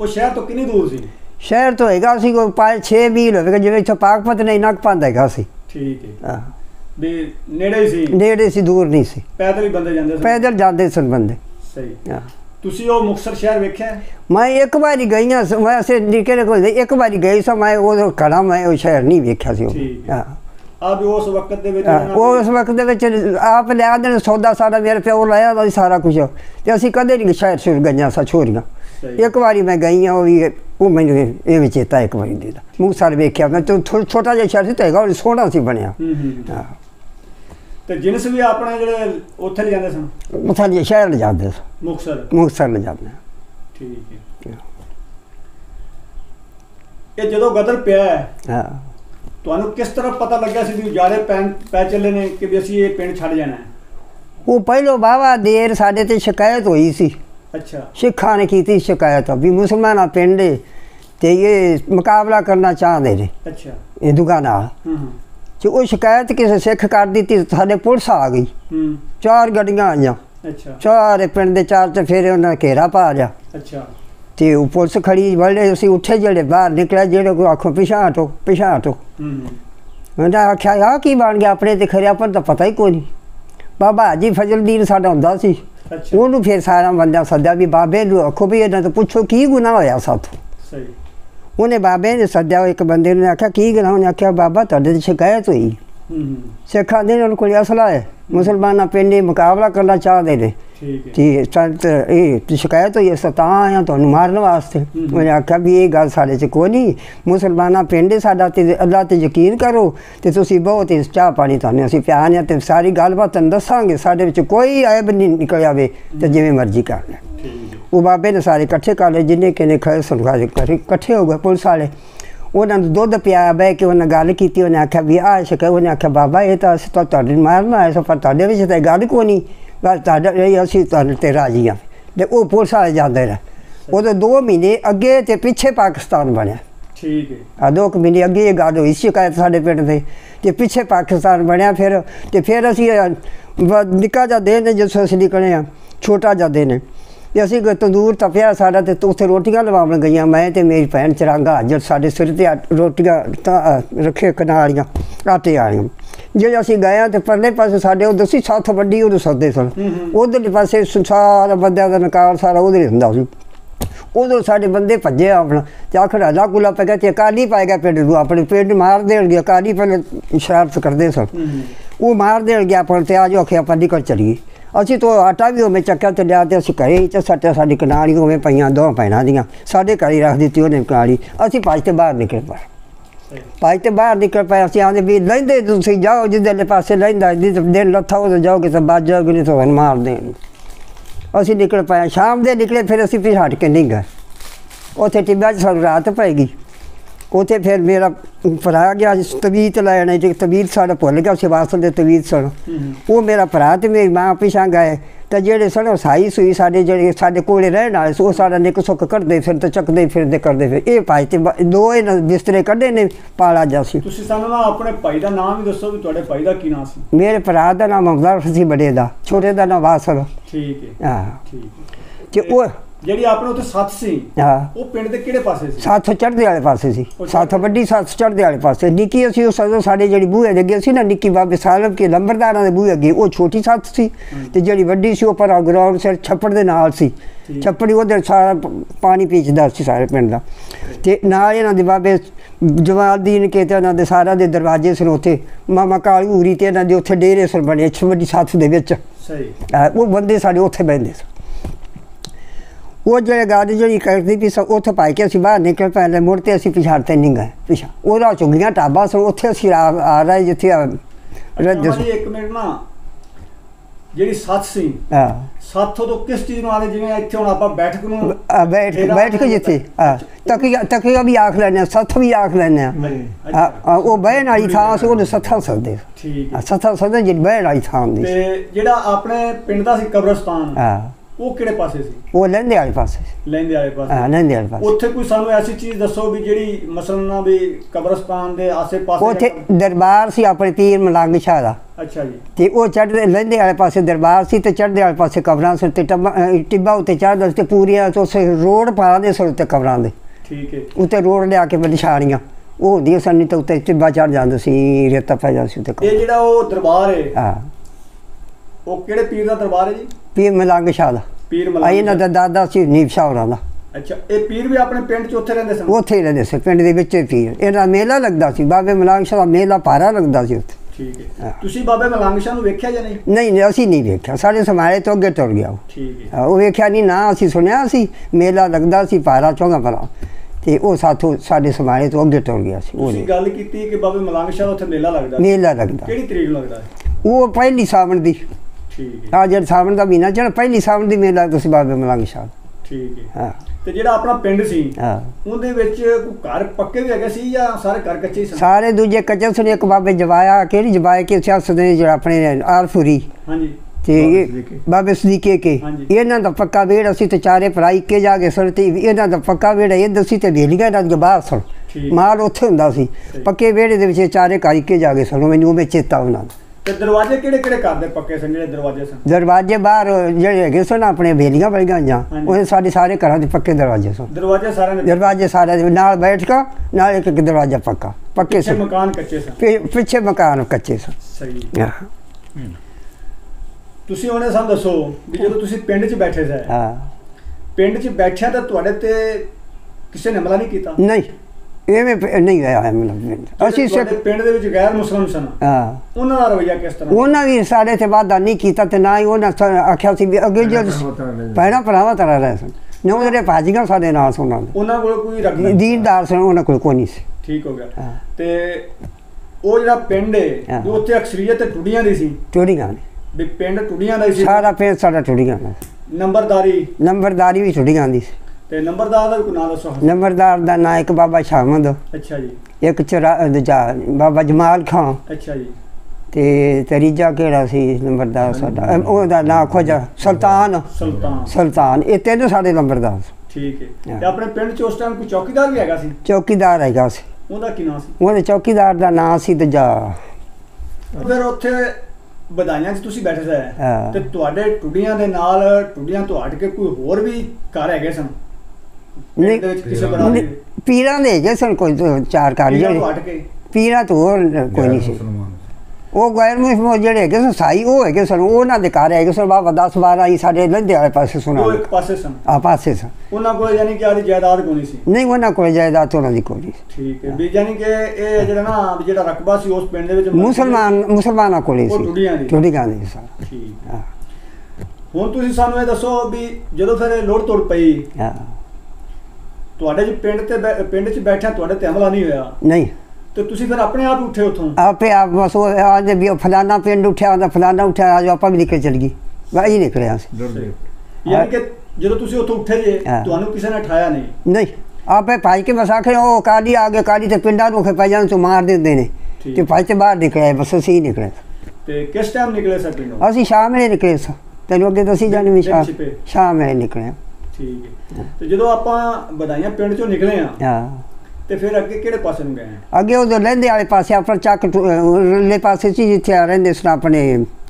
ਉਹ ਸ਼ਹਿਰ ਤੋਂ ਕਿੰਨੀ ਦੂਰ ਸੀ? ਸ਼ਹਿਰ ਤੋਂ ਹੈਗਾ ਸੀ ਕੋਈ 5-6 ਮੀਲ ਹੋਵੇਗਾ ਜਿਵੇਂ ਇੱਥੋਂ ਪਾਕਪਤ ਨੇ ਨੱਕ ਪੰਦ ਹੈਗਾ ਸੀ। ਠੀਕ ਹੈ। ਆਹ, ਵੀ ਨੇੜੇ ਹੀ ਸੀ। ਨੇੜੇ ਸੀ ਦੂਰ ਨਹੀਂ ਸੀ। ਪੈਦਲ ਹੀ ਬੰਦੇ ਜਾਂਦੇ ਸਨ ਪੈਦਲ ਜਾਂਦੇ ਸਨ ਬੰਦੇ। ਸਹੀ। ਆਹ। ਤੁਸੀਂ ਉਹ ਮੁਕਤਸਰ ਸ਼ਹਿਰ ਵੇਖਿਆ? ਹੈ? ਮੈਂ ਇੱਕ ਵਾਰੀ ਗਈ ਹਾਂ ਮੈਂ ਅਸੇ ਨਿੱਕੇ ਦੇ ਕੋਲ ਇੱਕ ਵਾਰੀ ਗਈ ਸਾਂ ਮੈਂ ਉਹ ਕੜਾ ਮੈਂ ਉਹ ਸ਼ਹਿਰ ਨਹੀਂ ਵੇਖਿਆ ਸੀ ਉਹ। ਠੀਕ ਹੈ। ਹਾਂ। ਆ ਵੀ ਉਸ ਵਕਤ ਦੇ ਵਿੱਚ ਹਾਂ, ਉਹਨਾਂ ਉਹ ਦੀ- ਉਸ ਵਕਤ ਦੇ ਵਿੱਚ ਆਪ ਲਿਆ ਦੇਣ ਸੌਦਾ ਸਾਰਾ ਮੇਰੇ ਪਿਓ ਲਾਇਆ ਦਾ ਸਾਰਾ ਕੁਝ ਤੇ ਅਸੀਂ ਕਦੇ ਨਹੀਂ ਸ਼ਹਿਰ ਸ਼ੁਰ ਗਈਆਂ ਸਾ ਛੋਰੀਆਂ। ਇੱਕ ਵਾਰੀ ਮੈਂ ਗਈ ਹਾਂ ਉਹ ਵੀ ਉਹ ਮੈਨੂੰ ਇਹ ਵੀ ਚੇਤਾ ਇੱਕ ਵਾਰੀ ਦੇ ਦਾ ਮੂੰਹ ਸਾਰ ਵੇਖਿਆ ਮੈਂ ਤਾਂ ਛੋਟਾ ਜਿਹਾ ਸ਼ਹਿਰ ਸੀ ਤੇ ਹੈਗਾ ਉਹ ਸੋਹਣਾ ਸੀ ਬਣਿਆ। ਤੇ ਜਿਨਸ ਵੀ ਆਪਣੇ ਜਿਹੜੇ ਉੱਥੇ ਲੈ ਜਾਂਦੇ ਸਨ? ਉਥਾਂ ਸ਼ਹਿਰ ਲੈ ਜਾਂਦੇ ਲੈ ਜਾਂਦੇ ਠੀਕ ਹੈ। ਇਹ ਜਦੋਂ ਗਦਰ ਪਿਆ ਹੈ, ਹਾਂ। ਤੁਹਾਨੂੰ ਕਿਸ ਤਰ੍ਹਾਂ ਪਤਾ ਲੱਗਿਆ ਸੀ ਵੀ ਪੈਣ ਪੈ ਚੱਲੇ ਨੇ ਕਿ ਵੀ ਅਸੀਂ ਇਹ ਪਿੰਡ ਛੱਡ ਜਾਣਾ ਹੈ? ਉਹ ਪਹਿਲੋਂ ਬਾਵਾ ਦੇਰ ਸਾਡੇ ਤੇ ਸ਼ਿਕਾਇਤ ਹੋਈ ਸੀ। ਅੱਛਾ। ਸਿੱਖਾਂ ਨੇ ਕੀਤੀ ਸ਼ਿਕਾਇਤ ਵੀ ਮੁਸਲਮਾਨਾਂ ਪਿੰਡ ਤੇ ਇਹ ਮੁਕਾਬਲਾ ਕਰਨਾ ਚਾਹੁੰਦੇ ਨੇ। ਅੱਛਾ। ਇਹ ਦੁਕਾਨਾਂ। ਹੂੰ ਹੂੰ। ਤੇ ਉਹ ਸ਼ਿਕਾਇਤ ਕਿਸੇ ਸਿੱਖ ਕਰ ਦਿੱਤੀ ਸਾਡੇ ਪੁਲਿਸ ਆ ਗਈ। ਹੂੰ। ਚਾਰ ਗੱਡੀਆਂ ਆਈਆਂ। ਅੱਛਾ। ਚਾਰੇ ਪਿੰਡ ਦੇ ਚਾਰ ਤੇ ਫੇਰੇ ਉਹਨਾਂ ਘੇਰਾ ਪਾ ਲਿਆ। ਅੱਛਾ। ਤੇ ਉਹ ਪੁਲਿਸ ਖੜੀ ਵੜੇ ਅਸੀਂ ਉੱਠੇ ਜਿਹੜੇ ਬਾਹਰ ਨਿਕਲੇ ਜਿਹੜੇ ਕੋ ਆਖੋ ਪਿਛਾਂ ਹਟੋ ਪਿਛਾਂ ਹਟੋ। ਹੂੰ। ਮੈਂ ਆਖਿਆ ਆ ਕੀ ਬਣ ਗਿਆ ਆਪਣੇ ਤੇ ਖਰਿਆ ਪਰ ਤਾਂ ਪਤਾ ਹੀ ਕੋਈ ਨਹੀਂ। ਬਾਬਾ ਹਾਜੀ ਫਜ਼ਲਦੀਨ ਸਾਡਾ ਹੁੰਦਾ ਸੀ। ਉਹਨੂੰ ਫਿਰ ਸਾਰਾ ਬੰਦਾ ਸੱਦਿਆ ਵੀ ਬਾਬੇ ਨੂੰ ਆਖੋ ਵੀ ਇਹਨਾਂ ਤੋਂ ਪੁੱਛੋ ਕੀ ਗੁਨਾਹ ਹੋਇਆ ਸਾਥੋਂ ਸਹੀ। ਉਹਨੇ ਬਾਬੇ ਨੇ ਸੱਦਿਆ ਇੱਕ ਬੰਦੇ ਨੂੰ ਆਖਿਆ ਕੀ ਗੁਨਾਹ? ਉਹਨੇ ਆਖਿਆ ਬਾਬਾ ਤੁਹਾਡੇ ਤੇ ਸ਼ਿਕਾਇਤ ਹੋਈ ਸਿੱਖਾਂ ਦੇ ਉਹਨਾਂ ਕੋਲ ਅਸਲਾ ਹੈ। ਮੁਸਲਮਾਨਾਂ ਪਿੰਡੇ ਮੁਕਾਬਲਾ ਕਰਨਾ ਚਾਹਦੇ ਨੇ। ਠੀਕ ਹੈ। ਤੇ ਸੰਤ ਇਹ ਸ਼ਿਕਾਇਤ ਹੋਈ ਅਸਾਂ ਤਾਂ ਆਇਆ ਤੁਹਾਨੂੰ ਮਾਰਨ ਵਾਸਤੇ। ਉਹਨੇ ਆਖਿਆ ਵੀ ਇਹ ਗੱਲ ਸਾਡੇ 'ਚ ਕੋਈ ਨਹੀਂ। ਮੁਸਲਮਾਨਾਂ ਪਿੰਡੇ ਸਾਡਾ ਤੇ ਅੱਲਾ ਤੇ ਯਕੀਨ ਕਰੋ ਤੇ ਤੁਸੀਂ ਬਹੁਤ ਹੀ ਚਾਹ ਪਾਣੀ ਤੁਹਾਨੂੰ ਅਸੀਂ ਪਿਆਰ ਨੇ ਤੇ ਸਾਰੀ ਗੱਲਬਾਤ ਤੁਹਾਨੂੰ ਦੱਸਾਂਗੇ। ਸਾਡੇ ਵਿੱਚ ਕੋਈ ਐਬ ਨਹੀਂ ਨਿਕਲਿਆ ਵੇ ਤੇ ਜਿਵੇਂ ਮਰਜ਼ੀ ਕਰ ਲੈ ਉਹ ਬਾਬੇ ਨੇ ਸਾਰੇ ਇਕੱਠੇ ਕਰ ਲਏ ਜਿੰਨੇ ਕਿਨੇ ਸੁਣਵਾਈ ਕਰੀ ਇਕੱਠੇ ਹੋ ਗਏ ਪੁਲਿਸ ਵਾਲੇ। ਉਹਨਾਂ ਨੂੰ ਦੁੱਧ ਪਿਆਇਆ ਬਹਿ ਕੇ ਉਹਨਾਂ ਗੱਲ ਕੀਤੀ ਉਹਨੇ ਆਖਿਆ ਵੀ ਆ ਸ਼ਿਕਾ ਉਹਨੇ ਆਖਿਆ ਬਾਬਾ ਇਹ ਤਾਂ ਅਸੀਂ ਤਾਂ ਤੁਹਾਡੇ ਨੂੰ ਮਾਰਨਾ ਸੋ ਪਰ ਤੁਹਾਡੇ ਵਿੱਚ ਤਾਂ ਗੱਲ ਕੋਈ ਨਹੀਂ। ਬਸ ਤੁਹਾਡਾ ਇਹ ਅਸੀਂ ਤੁਹਾਨੂੰ ਤੇ ਰਾਜੀ ਹਾਂ ਤੇ ਉਹ ਪੁਲਿਸ ਵਾਲੇ ਜਾਂਦੇ ਰਹੇ। ਉਦੋਂ 2 ਮਹੀਨੇ ਅੱਗੇ ਤੇ ਪਿੱਛੇ ਪਾਕਿਸਤਾਨ ਬਣਿਆ। ਠੀਕ ਹੈ। ਆ ਦੋ ਕੁ ਮਹੀਨੇ ਅੱਗੇ ਇਹ ਗੱਲ ਹੋਈ ਸ਼ਿਕਾਇਤ ਸਾਡੇ ਪਿੰਡ ਦੇ ਤੇ ਪਿੱਛੇ ਪਾਕਿਸਤਾਨ ਬਣਿਆ ਫਿਰ ਤੇ ਫਿਰ ਅਸੀਂ ਨਿੱਕਾ ਜਿਹਾ ਦਿਨ ਹੈ ਜਿਸ ਅਸੀਂ ਨਿਕਲੇ ਆ ਛੋਟਾ ਜਿਹਾ ਦਿਨ ਹੈ ਤੇ ਅਸੀਂ ਕੋਈ ਤੰਦੂਰ ਤਪਿਆ ਸਾਡਾ ਤੇ ਉੱਥੇ ਰੋਟੀਆਂ ਲਵਾਉਣ ਗਈਆਂ ਮੈਂ ਤੇ ਮੇਰੀ ਭੈਣ ਚਰਾਂਗਾ ਹਾਜ਼ਰ ਸਾਡੇ ਸਿਰ ਤੇ ਰੋਟੀਆਂ ਤਾਂ ਰੱਖੇ ਕਨਾਲੀਆਂ ਆਟੇ ਵਾਲੀਆਂ। ਜੇ ਅਸੀਂ ਗਏ ਤੇ ਪਰਲੇ ਪਾਸੇ ਸਾਡੇ ਉਹ ਦਸੀ ਸੱਥ ਵੱਡੀ ਉਹਨੂੰ ਸੱਦੇ ਸਨ। ਉਧਰਲੇ ਪਾਸੇ ਸਾਰਾ ਬੰਦਿਆਂ ਦਾ ਨਕਾਰ ਸਾਰਾ ਉਧਰ ਹੀ ਹੁੰਦਾ ਸੀ। ਉਦੋਂ ਸਾਡੇ ਬੰਦੇ ਭੱਜੇ ਆਪਣਾ ਤੇ ਆਖਰ ਹਲਾ ਕੁਲਾ ਪੈ ਗਿਆ ਤੇ ਅਕਾਲੀ ਪੈ ਗਿਆ ਪਿੰਡ ਨੂੰ ਆਪਣੇ ਪਿੰਡ ਮਾਰ ਦੇਣਗੇ ਅਕਾਲੀ ਪਹਿਲੇ ਸ਼ਰਾਰਤ ਕਰਦੇ ਸਨ। ਉਹ ਮਾਰ ਦੇਣਗੇ ਆਪਾਂ ਤੇ ਆਜੋ ਆਖਿਆ ਆਪਾਂ ਨਿਕਲ ਚਲੀਏ। ਅਸੀਂ ਤੋਂ ਆਟਾ ਵੀ ਉਵੇਂ ਚੱਕਿਆ ਤੇ ਲਿਆ ਤੇ ਅਸੀਂ ਘਰੇ ਹੀ ਤੇ ਸੱਟਿਆ ਸਾਡੀ ਕਨਾਲੀ ਉਵੇਂ ਪਈਆਂ, ਦੋ ਭੈਣਾਂ ਦੀਆਂ। ਸਾਡੇ ਘਰੇ ਹੀ ਰੱਖ ਦਿੱਤੀ ਉਹਨੇ ਕਨਾਲੀ। ਅਸੀਂ ਭੱਜ ਤੇ ਬਾਹਰ ਨਿਕਲ ਪਏ ਭੱਜ ਤੇ ਬਾਹਰ ਨਿਕਲ ਪਏ, ਅਸੀਂ ਆਂਦੇ ਵੀ ਲੈਂਦੇ ਤੁਸੀਂ ਜਾਓ ਜਿਹਦੇ ਪਾਸੇ ਲੈਂਦਾ ਜਿੱਦ ਦਿਨ ਲੱਥਾ ਉਹ ਜਾਓਗੇ ਤਾਂ ਬਾਜ ਜਾਓਗੇ, ਨਹੀਂ ਤਾਂ ਤੁਹਾਨੂੰ ਮਾਰ ਦੇਣ ਅਸੀਂ ਨਿਕਲ ਪਏ, ਸ਼ਾਮ ਦੇ ਨਿਕਲੇ, ਫਿਰ ਅਸੀਂ ਫਿਰ ਹਟ ਕੇ ਨਹੀਂ ਗਏ। ਉੱਥੇ ਟਿੱਬਿਆਂ 'ਚ ਸਾਨੂੰ ਰਾਤ ਪੈ ਗਈ। ਉੱਥੇ ਫਿਰ ਮੇਰਾ ਭਰਾ ਗਿਆ ਤਵੀਤ ਲੈਣ ਜੇ ਤਵੀਤ ਸਾਡਾ ਭੁੱਲ ਗਿਆ ਸਿਵਾਸਲ ਦੇ ਤਵੀਤ ਹੂੰ। ਉਹ ਮੇਰਾ ਭਰਾ ਤੇ ਮੇਰੀ ਮਾਂ ਪਿਛਾਂ ਗਏ ਤੇ ਜਿਹੜੇ ਉਹ ਸਾਈ ਸੂਈ ਸਾਡੇ ਜਿਹੜੇ ਸਾਡੇ ਕੋਲੇ ਰਹਿਣ ਵਾਲੇ ਸੀ ਉਹ ਸਾਡਾ ਨਿੱਕ ਸੁੱਕ ਕਰਦੇ ਫਿਰ ਤੇ ਚੱਕਦੇ ਫਿਰਦੇ ਕਰਦੇ ਫਿਰ ਇਹ ਭਾਈ ਤੇ ਦੋ ਇਹਨਾਂ ਬਿਸਤਰੇ ਕੱਢੇ ਨੇ ਪਾਲਾ ਜਾ ਸੀ। ਤੁਸੀਂ ਸਾਨੂੰ ਆਪਣੇ ਭਾਈ ਦਾ ਨਾਮ ਵੀ ਦੱਸੋ ਵੀ ਤੁਹਾਡੇ ਭਾਈ ਦਾ ਕੀ ਨਾਮ ਸੀ? ਮੇਰੇ ਭਰਾ ਦਾ ਨਾਮ ਅਮਦਾਰ ਸੀ ਬੜੇ ਦਾ। ਛੋਟੇ ਦਾ ਨਾਮ ਵਾਸਲ। ਠੀਕ ਹੈ। ਹਾਂ। ਠੀਕ ਹੈ। ਤੇ ਉਹ ਜਿਹੜੀ ਆਪਣੇ ਉੱਥੇ ਸੱਤ ਸੀ ਹਾਂ। ਉਹ ਪਿੰਡ ਦੇ ਕਿਹੜੇ ਪਾਸੇ ਸੀ? ਸਾਥੋਂ ਚੜ੍ਹਦੇ ਵਾਲੇ ਪਾਸੇ ਸੀ। ਸਾਥੋਂ ਵੱਡੀ ਸਾਥ ਚੜ੍ਹਦੇ ਵਾਲੇ ਪਾਸੇ। ਨਿੱਕੀ ਅਸੀਂ ਉਹ ਸਦੋਂ ਸਾਡੇ ਜਿਹੜੀ ਬੂਹੇ ਦੇ ਅੱਗੇ ਸੀ ਨਾ ਨਿੱਕੀ ਬਾਬੇ ਸਾਲਮ ਕੇ ਲੰਬਰਦਾਰਾਂ ਦੇ ਬੂਹੇ ਅੱਗੇ ਉਹ ਛੋਟੀ ਸਾਥ ਸੀ। ਤੇ ਜਿਹੜੀ ਵੱਡੀ ਸੀ ਉਹ ਪਰ ਗਰਾਊਂਡ ਸਿਰ ਛੱਪੜ ਦੇ ਨਾਲ ਸੀ। ਛੱਪੜੀ ਉਹਦੇ ਸਾਰਾ ਪਾਣੀ ਪੀਚਦਾ ਸੀ ਸਾਰੇ ਪਿੰਡ ਦਾ। ਤੇ ਨਾਲ ਇਹਨਾਂ ਦੇ ਬਾਬੇ ਜਵਾਲਦੀਨ ਕੇ ਤੇ ਉਹਨਾਂ ਦੇ ਸਾਰਾ ਦੇ ਦਰਵਾਜ਼ੇ ਸਨ ਉੱਥੇ ਮਾਮਾ ਕਾਲੂਰੀ ਤੇ ਇਹਨਾਂ ਦੇ ਉੱਥੇ ਡੇਰੇ ਸਨ ਬਣੇ ਛ- ਵੱਡੀ ਸਾਥ ਦੇ ਵਿੱਚ। ਸਹੀ। ਉਹ ਬੰਦੇ ਸਾਡੇ ਉੱਥੇ ਬਹਿੰਦੇ ਸਨ। ਉਹ ਜਿਹੜੇ ਗਾੜੀ ਜਿਹੜੀ ਕਰਦੀ ਵੀ ਸੋ ਉੱਥੇ ਪਾਈ ਕੇ ਅਸੀਂ ਬਾਹਰ ਨਿਕਲ ਪਏ ਲੈ ਮੁੜ ਤੇ ਅਸੀਂ ਪਿਛਾੜ ਤੇ ਨਹੀਂ ਗਏ ਪਿਛਾ ਉਹਦਾ ਚੁੰਗੀਆਂ ਟਾਬਾ ਸੋ ਉੱਥੇ ਅਸੀਂ ਆ ਆ ਰਹੇ ਜਿੱਥੇ ਜੀ ਇੱਕ ਮਿੰਟ ਨਾ। ਜਿਹੜੀ ਸੱਥ ਸੀ ਹਾਂ। ਸੱਥੋਂ ਤੋਂ ਕਿਸ ਚੀਜ਼ ਨੂੰ ਆਲੇ ਜਿਵੇਂ ਇੱਥੇ ਹੁਣ ਆਪਾਂ ਬੈਠਕ ਨੂੰ ਬੈਠ ਬੈਠ ਕੇ ਜਿੱਥੇ ਹਾਂ। ਤਕੀਆ ਤਕੀਆ ਵੀ ਆਖ ਲੈਣੇ ਸੱਥ ਵੀ ਆਖ ਲੈਣੇ ਆ। ਉਹ ਬਹਿਣ ਵਾਲੀ ਥਾਂ ਸੀ ਉਹਨੂੰ ਸੱਥਾ ਸੱਦੇ ਠੀਕ ਸੱਥਾ ਸੱਦੇ ਜਿਹੜੀ ਬਹਿਣ ਵਾਲੀ ਥਾਂ ਹੁੰਦੀ ਤੇ ਜਿਹੜਾ ਆਪਣੇ ਪਿੰਡ ਦਾ ਸੀ ਕਬਰਸਤਾਨ ਹਾਂ। ਉਹ ਕਿਹੜੇ ਪਾਸੇ ਸੀ? ਉਹ ਲਹਿੰਦੇ ਵਾਲੇ ਪਾਸੇ ਸੀ। ਲੈਂਦੇ ਵਾਲੇ ਪਾਸੇ। ਹਾਂ ਲਹਿੰਦੇ ਵਾਲੇ ਪਾਸੇ। ਉੱਥੇ ਕੋਈ ਸਾਨੂੰ ਐਸੀ ਚੀਜ਼ ਦੱਸੋ ਵੀ ਜਿਹੜੀ ਮਸਲਨ ਨਾ ਵੀ ਕਬਰਸਤਾਨ ਦੇ ਆਸੇ-ਪਾਸੇ ਉੱਥੇ ਦਰਬਾਰ ਸੀ ਆਪਣੇ ਪੀਰ ਮਲੰਗ ਸ਼ਾਹ ਦਾ। ਅੱਛਾ ਜੀ। ਤੇ ਉਹ ਚੜ੍ਹਦੇ ਲਹਿੰਦੇ ਵਾਲੇ ਪਾਸੇ ਦਰਬਾਰ ਸੀ ਤੇ ਚੜ੍ਹਦੇ ਵਾਲੇ ਪਾਸੇ ਕਬਰਾਂ ਸੀ ਤੇ ਟੱਬਾ- ਅਹ ਟਿੱਬਾ ਉੱਤੇ ਚੜ੍ਹਦਾ ਸੀ ਤੇ ਪੂਰੀਆਂ ਤੋਂ ਉਸੇ ਰੋਡ ਪਾ ਦੇ ਸੀ ਉੱਤੇ ਕਬਰਾਂ ਦੇ। ਠੀਕ ਹੈ। ਉੱਤੇ ਰੋਡ ਲਿਆ ਕੇ ਨਿਸ਼ਾਨੀਆਂ ਉਹ ਹੁੰਦੀਆਂ ਸਨ ਨਹੀਂ ਤਾਂ ਉੱਤੇ ਟਿੱਬਾ ਚੜ੍ਹ ਜਾਂਦਾ ਸੀ ਰੇਤਾ ਪੈ ਜਾਂਦਾ ਸੀ ਉੱਤੇ ਇਹ ਕਬਰਾਂ। ਜਿਹੜਾ ਉਹ ਦਰਬਾਰ ਹੈ ਹਾਂ। ਉਹ ਕਿਹੜੇ ਪੀਰ ਦਾ ਦਰਬਾਰ ਹੈ ਜੀ? ਪੀਰ ਮਲੰਗ ਸ਼ਾਹ ਦਾ। ਪੀਰ ਮਲੰਗ ਇਹਨਾਂ ਦਾ ਦਾਦਾ ਸੀ ਨੀਬ ਸ਼ਾਹ ਹੋਰਾਂ ਦਾ। ਅੱਛਾ ਇਹ ਪੀਰ ਵੀ ਆਪਣੇ ਪਿੰਡ 'ਚ ਉੱਥੇ ਰਹਿੰਦੇ ਸਨ? ਉੱਥੇ ਹੀ ਰਹਿੰਦੇ ਸੀ ਪਿੰਡ ਦੇ ਵਿੱਚ ਹੀ ਪੀਰ। ਇਹਦਾ ਮੇਲਾ ਲੱਗਦਾ ਸੀ ਬਾਬੇ ਮਲੰਗ ਸ਼ਾਹ ਦਾ ਮੇਲਾ ਭਾਰਾ ਲੱਗਦਾ ਸੀ ਉੱਥੇ। ਠੀਕ ਹੈ। ਤੁਸੀਂ ਬਾਬੇ ਮਲੰਗ ਸ਼ਾਹ ਨੂੰ ਵੇਖਿਆ ਜਾਂ ਨਹੀਂ? ਨਹੀਂ ਨਹੀਂ ਅਸੀਂ ਨਹੀਂ ਵੇਖਿਆ। ਸਾਡੇ ਸਮਾਲੇ ਤੋਂ ਅੱਗੇ ਤੁਰ ਗਿਆ ਉਹ। ਠੀਕ ਹੈ। ਉਹ ਵੇਖਿਆ ਨਹੀਂ ਨਾ ਅਸੀਂ ਸੁਣਿਆ ਸੀ। ਮੇਲਾ ਲੱਗਦਾ ਸੀ ਭਾਰਾ ਚੌਂਗਾ ਭਲਾ ਤੇ ਉਹ ਸਾਥੋਂ ਸਾਡੇ ਸਮਾਲੇ ਤੋਂ ਅੱਗੇ ਤੁਰ ਗਿਆ ਸੀ। ਉਹ ਤੁਸੀਂ। ਗੱਲ ਕੀਤੀ ਕਿ ਬਾਬੇ ਮਲੰਗ ਸ਼ਾਹ ਉੱਥੇ ਮੇਲਾ ਲੱਗਦਾ। ਮੇਲਾ ਲੱਗਦਾ। ਕਿਹੜੀ ਤਰੀਕ ਲੱਗਦਾ ਉਹ ਪਹਿਲੀ ਸਾਵਣ ਦੀ। ਠੀਕ ਹੈ। ਆ ਜਿਹੜਾ ਸਾਵਣ ਦਾ ਮਹੀਨਾ ਜਿਹੜਾ ਪਹਿਲੀ ਸਾਵਣ ਦੀ ਮੇਲਾ ਤੁਸੀਂ ਬਾਬੇ ਮਲੰਗ ਸ਼ਾਹ ਦਾ। ਠੀਕ ਹੈ। ਹਾਂ। ਤੇ ਜਿਹੜਾ ਆਪਣਾ ਪਿੰਡ ਸੀ ਹਾਂ। ਉਹਦੇ ਵਿੱਚ ਕੋਈ ਘਰ ਪੱਕੇ ਵੀ ਹੈਗੇ ਸੀ ਜਾਂ ਸਾਰੇ ਘਰ ਕੱਚੇ ਸਨ ਸਾਰੇ ਦੂਜੇ ਕੱਚੇ ਸੁਣੇ ਇੱਕ ਬਾਬੇ ਜਵਾਇਆ ਕਿਹੜੀ ਜਵਾਏ ਕੇ ਸਿਆਸਤ ਦੇ ਜਿਹੜਾ ਆਪਣੇ ਆਲਫੂਰੀ ਹਾਂਜੀ। ਤੇ ਬਾਬੇ ਸਦੀਕੇ। ਕੇ। ਇਹਨਾਂ ਦਾ ਪੱਕਾ ਵੇੜ ਅਸੀਂ ਤੇ ਚਾਰੇ ਭਰਾ ਇੱਕੇ ਜਾ ਕੇ ਸੁਣ ਤੇ ਇਹਨਾਂ ਦਾ ਪੱਕਾ ਵੇੜ ਇਹ ਸੀ ਤੇ ਵੇਲੀਆਂ ਦਾ ਬਾਹਰ ਸੁਣ। ਮਾਲ ਉੱਥੇ ਹੁੰਦਾ ਸੀ। ਪੱਕੇ ਵੇੜੇ ਦੇ ਵਿੱਚ ਚਾਰੇ ਘਰ ਇੱਕੇ ਜਾ ਕੇ ਸੁਣੋ ਮੈਨੂੰ ਉਹ ਵਿੱਚ ਚੇਤਾ ਉਹਨਾਂ ਦਾ। ਤੇ ਦਰਵਾਜ਼ੇ ਕਿਹੜੇ ਕਿਹੜੇ ਘਰ ਦੇ ਪੱਕੇ ਸਨ ਜਿਹੜੇ ਦਰਵਾਜ਼ੇ ਸਨ? ਦਰਵਾਜ਼ੇ ਬਾਹਰ ਜਿਹੜੇ ਹੈਗੇ ਸਨ ਆਪਣੇ ਵੇਲੀਆਂ ਵਾਲੀਆਂ ਜਾਂ। ਉਹ ਸਾਡੇ ਸਾਰੇ ਘਰਾਂ ਦੇ ਪੱਕੇ ਦਰਵਾਜ਼ੇ ਸਨ। ਦਰਵਾਜ਼ੇ ਸਾਰਿਆਂ ਦੇ ਦਰਵਾਜ਼ੇ ਸਾਰੇ ਦੇ ਨਾਲ ਬੈਠ ਕੇ ਨਾਲ ਇੱਕ ਇੱਕ ਦਰਵਾਜ਼ਾ ਪੱਕਾ ਪੱਕੇ ਸਨ। ਮਕਾਨ ਕੱਚੇ ਸਨ। ਪਿੱਛੇ ਮਕਾਨ ਕੱਚੇ ਸਨ। ਸਹੀ। ਹਾਂ। ਤੁਸੀਂ ਉਹਨੇ ਸਾਨੂੰ ਦੱਸੋ ਵੀ ਜਦੋਂ ਤੁਸੀਂ ਪਿੰਡ 'ਚ ਬੈਠੇ ਸੀ ਹਾਂ। ਪਿੰਡ 'ਚ ਬੈਠਿਆ ਤਾਂ ਤੁਹਾਡੇ ਤੇ ਕਿਸੇ ਨੇ ਹਮਲਾ ਨਹੀਂ ਕੀਤਾ? ਨਹੀਂ। ਐਵੇਂ ਪ- ਨਹੀਂ ਗਿਆ ਹੈ ਮਤਲਬ ਅਸੀਂ ਸਿੱਖ ਪਿੰਡ ਦੇ ਵਿੱਚ ਗੈਰ ਮੁਸਲਮ ਸਨ ਹਾਂ। ਉਹਨਾਂ ਦਾ ਰਵਈਆ ਕਿਸ ਤਰ੍ਹਾਂ? ਉਹਨਾਂ ਵੀ ਸਾਡੇ ਤੇ ਵਾਦਾ ਨਹੀਂ ਕੀਤਾ ਤੇ ਨਾ ਹੀ ਉਹਨਾਂ ਆਖਿਆ ਸੀ ਵੀ ਅੱਗੇ ਜੋ ਪਹਿਣਾ ਭਰਾਵਾ ਤਰ੍ਹਾਂ ਰਹੇ ਸਨ ਨੇ ਉਹਦੇ ਭਾਜੀਆਂ ਸਾਡੇ ਨਾਲ ਸੁਣਾਂ ਉਹਨਾਂ ਕੋਲ ਕੋਈ ਰੱਖਣਾ ਦੀਨਦਾਰ ਸਨ ਉਹਨਾਂ ਕੋਲ ਕੋਈ ਨਹੀਂ ਸੀ। ਠੀਕ ਹੋ ਗਿਆ। ਤੇ ਉਹ ਜਿਹੜਾ ਪਿੰਡ ਹੈ। ਵੀ ਉੱਥੇ ਅਕਸਰੀਅਤ ਤੇ ਟੁੱਡੀਆਂ ਦੀ ਸੀ। ਟੁੱਡੀਆਂ ਨੇ। ਵੀ ਪਿੰਡ ਟੁੱਡੀਆਂ ਦਾ ਸੀ। ਸਾਰਾ ਪਿੰਡ ਸਾਡਾ ਟੁੱਡੀਆਂ ਦਾ ਨੰਬਰਦਾਰੀ। ਨੰਬਰਦਾਰੀ ਵੀ ਟੁੱਡੀਆਂ ਦੀ ਸੀ। ਤੇ ਨੰਬਰਦਾਰ ਦਾ ਵੀ ਕੋਈ ਨਾਂ ਦੱਸੋ ਨੰਬਰਦਾਰ ਦਾ ਨਾਂ ਇੱਕ ਬਾਬਾ ਸ਼ਾਮਦ ਅੱਛਾ ਜੀ। ਇੱਕ ਚਰਾ ਦੂਜਾ ਬਾਬਾ ਜਮਾਲ ਖਾਂ। ਅੱਛਾ ਜੀ। ਤੇ ਤਰੀਜਾ ਕਿਹੜਾ ਸੀ ਨੰਬਰਦਾਰ ਸਾਡਾ? ਉਹਦਾ ਨਾਂ ਖੋਜਾ ਸੁਲਤਾਨ। ਸੁਲਤਾਨ। ਸੁਲਤਾਨ। ਇਹ ਤਿੰਨ ਸਾਡੇ ਨੰਬਰਦਾਰ। ਠੀਕ ਹੈ। ਤੇ ਆਪਣੇ ਪਿੰਡ 'ਚ ਉਸ ਟਾਈਮ ਕੋਈ ਚੌਕੀਦਾਰ ਵੀ ਹੈਗਾ ਸੀ? ਚੌਕੀਦਾਰ ਹੈਗਾ ਸੀ। ਉਹਦਾ ਕੀ ਨਾਂ ਸੀ? ਉਹਦੇ ਚੌਕੀਦਾਰ ਦਾ ਨਾਂ ਸੀ ਦੂਜਾ। ਫਿਰ ਉੱਥੇ ਬਧਾਈਆਂ 'ਚ ਤੁਸੀਂ ਬੈਠੇ ਸੀ। ਤੇ ਤੁਹਾਡੇ ਟੁੱਡੀਆਂ ਦੇ ਨਾਲ ਟੁੱਡੀਆਂ ਤੋਂ ਹਟ ਕੇ ਕੋਈ ਹੋਰ ਵੀ ਘਰ ਹੈਗੇ ਸਨ? ਪਿੰਡ ਦੇ ਵਿੱਚ ਕਿਸੇ ਬਣਾ ਨਹੀਂ, ਪੀਰਾਂ ਦੇ ਹੈਗੇ ਸਨ ਕੋਈ ਦੋ ਚਾਰ ਘਰ ਤੋਂ ਜਿਹੜੇ। ਹਟ ਕੇ। ਪੀਰਾਂ ਤੋਂ ਹੋਰ ਕੋਈ ਨਹੀਂ ਸੀ। ਮੁਸਲਮਾਨ ਉਹ ਗੈਰ ਮੁਸਲਮਾਨ ਜਿਹੜੇ ਹੈਗੇ ਸਨ ਸਾਈ ਉਹ ਹੈਗੇ ਸਨ ਉਹਨਾਂ ਦੇ ਘਰ ਹੈਗੇ ਸਨ ਬਾਬਾ 10 12 ਹੀ ਸਾਡੇ ਲੰਦੇ ਵਾਲੇ ਪਾਸੇ ਸੁਣਾ ਉਹ ਇੱਕ ਪਾਸੇ ਸਨ। ਆ ਪਾਸੇ ਸਨ। ਉਹਨਾਂ ਕੋਲ ਯਾਨੀ ਕਿ ਆਦੀ ਜਾਇਦਾਦ ਕੋਈ ਨਹੀਂ ਸੀ। ਨਹੀਂ ਉਹਨਾਂ ਕੋਲ ਜਾਇਦਾਦ ਉਹਨਾਂ ਦੀ ਕੋਈ ਨਹੀਂ ਸੀ। ਠੀਕ ਹੈ ਵੀ ਯਾਨੀ ਕਿ ਇਹ ਜਿਹੜਾ ਨਾ ਵੀ ਜਿਹੜਾ ਰਕਬਾ ਸੀ ਉਸ ਪਿੰਡ ਦੇ ਵਿੱਚ ਮੁਸਲਮਾਨ ਮੁਸਲਮਾਨਾਂ ਕੋਲ ਹੀ ਉਹ ਸੀ। ਦੀ। ਟੁੱਡੀਆਂ ਦੀ ਸਾਰਾ ਠੀਕ ਹਾਂ। ਹੁਣ ਤੁਸੀਂ ਸਾਨੂੰ ਇਹ ਦੱਸੋ ਵੀ ਜਦੋਂ ਫਿਰ ਇਹ ਲੋੜ ਤੋੜ ਪਈ ਹਾਂ। ਤੁਹਾਡੇ ਜੀ ਪਿੰਡ ਤੇ ਬੈ- ਪਿੰਡ 'ਚ ਬੈਠਿਆ ਤੁਹਾਡੇ ਤੇ ਹਮਲਾ ਨਹੀਂ ਹੋਇਆ? ਨਹੀਂ। ਤੇ ਤੁਸੀਂ ਫਿਰ ਆਪਣੇ ਆਪ ਹੀ ਉੱਠੇ ਉੱਥੋਂ? ਆਪੇ ਆਪ ਬਸ ਉਹ ਆਜ ਵੀ ਉਹ ਫਲਾਨਾ ਪਿੰਡ ਉੱਠਿਆ ਉਹਦਾ ਫਲਾਨਾ ਉੱਠਿਆ ਆਜ ਆਪਾਂ ਵੀ ਨਿਕਲ ਚਲ ਗਈ ਵਾਹੀ ਨਿਕਲਿਆ ਸੀ। ਯਾਨੀ ਕਿ ਜਦੋਂ ਤੁਸੀਂ ਉੱਥੋਂ ਉੱਠੇ ਜੇ ਹਾਂ। ਤੁਹਾਨੂੰ ਕਿਸੇ ਨੇ ਠਾਇਆ ਨਹੀਂ? ਨਹੀਂ। ਆਪੇ ਭਾਈ ਕੇ ਬਸ ਆਖੇ ਉਹ ਕਾਲੀ ਆ ਗਏ ਕਾਲੀ ਤੇ ਪਿੰਡਾਂ ਨੂੰ ਖੇ ਪੈ ਜਾਣ ਤੋਂ ਮਾਰ ਦਿੰਦੇ ਨੇ। ਠੀਕ। ਤੇ ਭਾਈ ਤੇ ਬਾਹਰ ਨਿਕਲਿਆ ਬਸ ਅਸੀਂ ਨਿਕਲੇ ਤੇ ਕਿਸ ਟਾਈਮ ਨਿਕਲੇ ਸਰ ਪਿੰਡੋਂ ਅਸੀਂ ਸ਼ਾਮ ਵੇਲੇ ਨਿਕਲੇ ਸਾਂ। ਤੈਨੂੰ ਅੱਗੇ ਦੱਸੀ ਜਾਣੀ ਵੀ ਸ਼ਾਮ ਦਿਨ ਛਿਪੇ। ਸ਼ਾਮ ਵੇਲੇ ਨਿਕਲੇ ਠੀਕ ਹੈ। ਤੇ ਜਦੋਂ ਆਪਾਂ ਬਧਾਈਆਂ ਪਿੰਡ 'ਚੋਂ ਨਿਕਲੇ ਆ ਹਾਂ। ਤੇ ਫਿਰ ਅੱਗੇ ਕਿਹੜੇ ਪਾਸੇ ਨੂੰ ਗਏ ਅੱਗੇ ਉਹ ਲਹਿੰਦੇ ਵਾਲੇ ਪਾਸੇ ਆਪਣਾ ਚੱਕ ਲੈ ਪਾਸੇ ਸੀ ਜਿੱਥੇ ਆ ਰਹਿੰਦੇ ਸਨ ਆਪਣੇ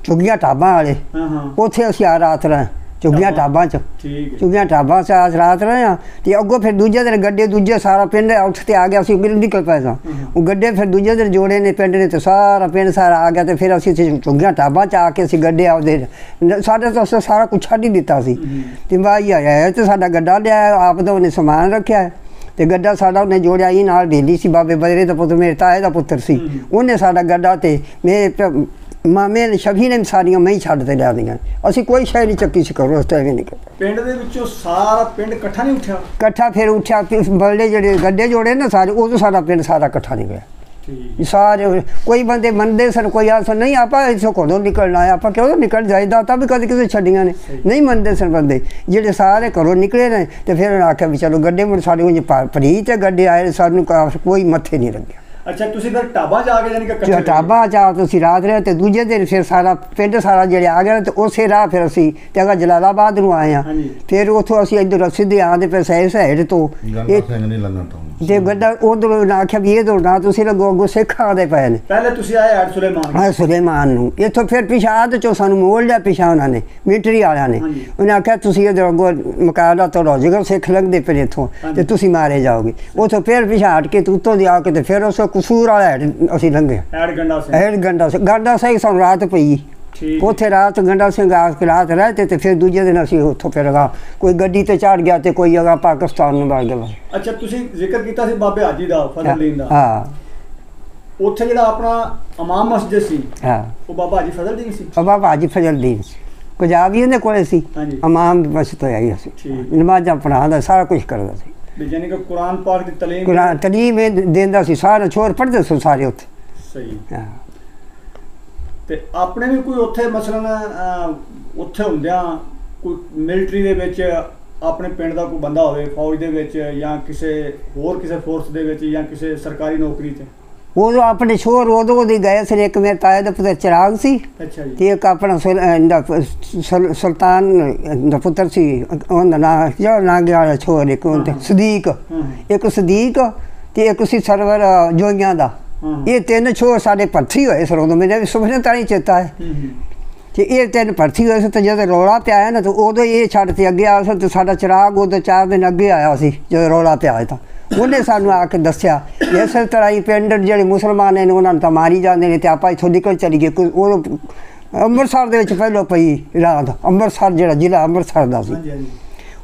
ਚੁਗੀਆਂ ਟਾਬਾਂ ਵਾਲੇ। ਹਾਂ ਹਾਂ। ਉੱਥੇ ਅਸੀਂ ਆ ਰਾਤ ਰਹੇ ਚੁਗੀਆਂ ਟਾਬਾਂ 'ਚ। ਠੀਕ ਚੁਗੀਆਂ ਟਾਬਾਂ 'ਚ ਅੱਜ ਰਾਤ ਰਹੇ ਆ ਤੇ ਅੱਗੋਂ ਫਿਰ ਦੂਜੇ ਦਿਨ ਗੱਡੇ ਦੂਜੇ ਸਾਰਾ ਪਿੰਡ ਉੱਠ ਤੇ ਆ ਗਿਆ ਸੀ ਗਿਲ ਨਿਕਲ ਪਏ ਸਾਂ। ਉਹ ਗੱਡੇ ਫਿਰ ਦੂਜੇ ਦਿਨ ਜੋੜੇ ਨੇ ਪਿੰਡ ਨੇ ਤੇ ਸਾਰਾ ਪਿੰਡ ਸਾਰਾ ਆ ਗਿਆ ਤੇ ਫਿਰ ਅਸੀਂ ਇੱਥੇ ਚੁਗੀਆਂ ਟਾਬਾਂ 'ਚ ਆ ਕੇ ਅਸੀਂ ਗੱਡੇ ਆਉਦੇ ਸਾਡੇ ਤਾਂ ਅਸੀਂ ਸਾਰਾ ਕੁਝ ਛੱਡ ਹੀ ਦਿੱਤਾ ਸੀ। ਤੇ ਬਾਈ ਆਇਆ ਤੇ ਸਾਡਾ ਗੱਡਾ ਲਿਆ ਆਪ ਦਾ ਉਹਨੇ ਸਮਾਨ ਰੱਖਿਆ ਤੇ ਗੱਡਾ ਸਾਡਾ ਉਹਨੇ ਜੋੜਿਆ ਹੀ ਨਾਲ ਢੇਲੀ ਸੀ ਬਾਬੇ ਬਦਰੇ ਦਾ ਪੁੱਤਰ ਮੇਰੇ ਤਾਏ ਦਾ ਪੁੱਤਰ ਸੀ। ਉਹਨੇ ਸਾਡਾ ਗੱਡਾ ਤੇ ਮੇਰੇ ਮਾਮੇ ਨੇ ਸ਼ਬੀ ਨੇ ਸਾਰੀਆਂ ਮੈਂ ਹੀ ਛੱਡ ਤੇ ਲਿਆ ਦੀਆਂ। ਅਸੀਂ ਕੋਈ ਸ਼ੈ ਨਹੀਂ ਚੱਕੀ ਸੀ ਕਰੋ ਉਸ ਤੇ ਐਵੇਂ ਨਹੀਂ ਪਿੰਡ ਦੇ ਵਿੱਚੋਂ ਸਾਰਾ ਪਿੰਡ ਇਕੱਠਾ ਨਹੀਂ ਉੱਠਿਆ? ਇਕੱਠਾ ਫਿਰ ਉੱਠਿਆ ਫਿਰ ਬਲਦੇ ਜਿਹੜੇ ਗੱਡੇ ਜੋੜੇ ਨਾ ਸਾਰੇ ਉਦੋਂ ਸਾਡਾ ਪਿੰਡ ਸਾਰਾ ਇਕੱਠਾ ਨਿਕਲਿਆ ਠੀਕ। ਸਾਰੇ ਕੋਈ ਬੰਦੇ ਮੰਨਦੇ ਸਨ ਕੋਈ ਆਸ ਨਹੀਂ ਆਪਾਂ ਇਥੋਂ ਕੋਲੋਂ ਨਿਕਲਣਾ ਹੈ ਆਪਾਂ ਕਿਉਂ ਨਿਕਲ ਜਾਈਦਾ ਤਾਂ ਵੀ ਕਦੇ ਕਿਸੇ ਛੱਡੀਆਂ ਨੇ। ਨਹੀਂ ਮੰਨਦੇ ਸਨ ਬੰਦੇ। ਜਿਹੜੇ ਸਾਰੇ ਘਰੋਂ ਨਿਕਲੇ ਨੇ ਤੇ ਫਿਰ ਆਖਿਆ ਵੀ ਚਲੋ ਗੱਡੇ ਮੁੜ ਸਾਡੇ ਉਂਝ ਪਰੀ ਤੇ ਗੱਡੇ ਆਏ ਸਾਨੂੰ ਕਾ- ਕੋਈ ਮੱਥੇ ਨਹੀਂ ਲੱਗਿਆ। ਅੱਛਾ ਤੁਸੀਂ ਫਿਰ ਢਾਬਾ ਜਾ ਕੇ ਯਾਨੀ ਕਿ ਇਕੱਠੇ ਟਾਬਾ ਜਾ ਤੁਸੀਂ ਰਾਤ ਰਹੇ ਤੇ ਦੂਜੇ ਦਿਨ ਫਿਰ ਸਾਰਾ ਪਿੰਡ ਸਾਰਾ ਜਿਹੜੇ ਆ ਗਿਆ ਤੇ ਉਸੇ ਰਾਹ ਫਿਰ ਅਸੀਂ ਤੇ ਅਗਾ ਜਲਾਲਾਬਾਦ ਨੂੰ ਆਏ ਆ। ਫਿਰ ਉੱਥੋਂ ਅਸੀਂ ਇੱਧਰ ਸਿੱਧੇ ਆਂਦੇ ਪਏ ਸਹਿ ਸਾਈਡ ਤੋਂ ਇਹ ਸਿੰਘ ਨਹੀਂ ਲੰਘਣ ਤੋਂ ਤੇ ਗੱਡਾ ਉਧਰ ਨਾ ਆਖਿਆ ਵੀ ਇਹ ਦੌੜਨਾ ਤੁਸੀਂ ਲੱਗੋ ਅੱਗੋਂ ਸਿੱਖ ਆਉਂਦੇ ਪਏ ਨੇ ਪਹਿਲੇ ਤੁਸੀਂ ਆਏ ਐਡ ਸੁਲੇਮਾਨ ਹਾਂ ਸੁਲੇਮਾਨ ਨੂੰ ਇੱਥੋਂ ਫਿਰ ਪਿਛਾਦ ਚੋਂ ਸਾਨੂੰ ਮੋੜ ਲਿਆ ਪਿਛਾ ਉਹਨਾਂ ਨੇ ਮਿਲਟਰੀ ਵਾਲਿਆਂ ਨੇ। ਉਹਨੇ ਆਖਿਆ ਤੁਸੀਂ ਇਧਰ ਅੱਗੋਂ ਮੁਕਾਬਲਾ ਤੋਂ ਰੋਜਗਰ ਸਿੱਖ ਲੰਘਦੇ ਪਏ ਇੱਥੋਂ। ਤੇ ਤੁਸੀਂ ਮਾਰੇ ਜਾਓਗੇ ਉੱਥੋਂ ਫਿਰ ਪਿਛਾ ਹਟ ਕੇ ਤੇ ਉੱਤੋਂ ਦੀ ਆ ਕੇ ਤੇ ਫਿਰ ਉਸ ਕਸੂਰ ਵਾਲਾ ਹੈਡ ਅਸੀਂ ਲੰਘੇ ਐਡ ਗੰਡਾ ਸਿੰਘ। ਗੰਡਾ ਸਿੰਘ। ਗੰਡਾ ਸਿੰਘ ਸਾਨੂੰ ਰਾਤ ਪਈ। ਉੱਥੇ ਰਾਤ ਗੰਡਾ ਸਿੰਘ ਆ ਕੇ ਰਾਤ ਰਹੇ ਤੇ- ਫਿਰ ਦੂਜੇ ਦਿਨ ਅਸੀਂ ਉੱਥੋਂ ਫਿਰ ਅਗਾ ਕੋਈ ਗੱਡੀ ਤੇ ਚੜ ਗਿਆ ਤੇ ਕੋਈ ਅਗਾ ਪਾਕਿਸਤਾਨ ਨੂੰ ਵਗ ਗਿਆ। ਅੱਛਾ ਤੁਸੀਂ ਜ਼ਿਕਰ ਕੀਤਾ ਸੀ ਬਾਬੇ ਹਾਜੀ ਦਾ ਫਜ਼ਲਦੀਨ ਦਾ? ਹਾਂ। ਉੱਥੇ ਜਿਹੜਾ ਆਪਣਾ ਇਮਾਮ ਮਸਜਿਦ ਸੀ ਹਾਂ। ਉਹ ਬਾਬਾ ਹਾਜੀ ਫਜ਼ਲਦੀਨ ਸੀ? ਬਾਬਾ ਬਾਜੀ ਫਜ਼ਲਦੀਨ ਪੰਜਾਬ ਵੀ ਉਹਦੇ ਕੋਲੇ ਸੀ? ਹਾਂਜੀ। ਇਮਾਮ ਬਸ ਤੋਂ ਆਈ ਸੀ। ਨਮਾਜ਼ਾਂ ਪੜਾਉਂਦਾ ਸਾਰਾ ਕੁਝ ਕਰਦਾ ਸੀ। ਯਾਨੀ ਕਿ ਕੁਰਾਨ ਪਾਕ ਦੀ ਤਾਲੀਮ ਕੁਰਾਨ ਤਲੀਮ ਇਹ ਦਿੰਦਾ ਸੀ ਸਾਰੇ ਛੋਰ ਪੜ੍ਹਦੇ ਸੀ ਸਾਰੇ ਉੱਥੇ। ਸਹੀ। ਹਾਂ। ਤੇ ਆਪਣੇ ਵੀ ਕੋਈ ਉੱਥੇ ਮਸਲਨ ਉੱਥੇ ਹੁੰਦਿਆਂ ਕੋਈ ਮਿਲਟਰੀ ਦੇ ਵਿੱਚ ਆਪਣੇ ਪਿੰਡ ਦਾ ਕੋਈ ਬੰਦਾ ਹੋਵੇ ਫੌਜ ਦੇ ਵਿੱਚ ਜਾਂ ਕਿਸੇ ਹੋਰ ਕਿਸੇ ਫੋਰਸ ਦੇ ਵਿੱਚ ਜਾਂ ਕਿਸੇ ਸਰਕਾਰੀ ਨੌਕਰੀ 'ਚ ਉਦੋਂ ਆਪਣੇ ਛੋਰ ਉਦੋਂ ਦੀ ਗਏ ਸੀ ਇੱਕ ਮੇਰੇ ਤਾਏ ਦਾ ਪੁੱਤਰ ਚਿਰਾਗ ਸੀ। ਤੇ ਇੱਕ ਆਪਣਾ ਸੁਲਤਾਨ ਦਾ ਪੁੱਤਰ ਸੀ ਉਹਦਾ ਨਾਂ ਜੋ ਨਾਂ ਗਿਆ ਛੋਰ ਇੱਕ ਸਦੀਕ। ਹਾਂ। ਇੱਕ ਸਦੀਕ ਤੇ ਇੱਕ ਸੀ ਸਰਵਰ ਜੋਈਆਂ ਦਾ। ਹਾਂ। ਇਹ ਤਿੰਨ ਛੋਰ ਸਾਡੇ ਭਰਤੀ ਹੋਏ ਸਰ ਮੇਰੇ ਸੁਪਨੇ ਤਾਂ ਨਹੀਂ ਚੇਤਾ ਹੈ। ਹੂੰ ਇਹ ਤਿੰਨ ਭਰਤੀ ਹੋਏ ਸੀ ਤੇ ਜਦੋਂ ਰੌਲਾ ਪਿਆ ਆਇਆ ਨਾ, ਤਾਂ ਉਦੋਂ ਇਹ ਛੱਡ ਤੇ ਅੱਗੇ ਆਇਆ ਸੀ ਤੇ ਸਾਡਾ ਚਿਰਾਗ ਉਦੋਂ ਚਾਰ ਦਿਨ ਅੱਗੇ ਆਇਆ ਸੀ, ਜਦੋਂ ਰੌਲਾ ਪਿਆ ਹੈ ਤਾਂ। ਉਹਨੇ ਸਾਨੂੰ ਆ ਕੇ ਦੱਸਿਆ ਇਸੇ ਤਰ੍ਹਾਂ ਹੀ ਪਿੰਡ ਜਿਹੜੇ ਮੁਸਲਮਾਨ ਨੇ, ਉਹਨਾਂ ਨੂੰ ਤਾਂ ਮਾਰੀ ਜਾਂਦੇ ਨੇ ਤੇ ਆਪਾਂ ਇੱਥੋਂ ਨਿਕਲ ਚਲੀ ਗਏ ਕੋਈ ਉਹ ਅੰਮ੍ਰਿਤਸਰ ਦੇ ਵਿੱਚ ਪਹਿਲਾਂ ਪਈ ਰਾਤ, ਅੰਮ੍ਰਿਤਸਰ ਜਿਹੜਾ ਜ਼ਿਲ੍ਹਾ ਅੰਮ੍ਰਿਤਸਰ ਦਾ ਸੀ।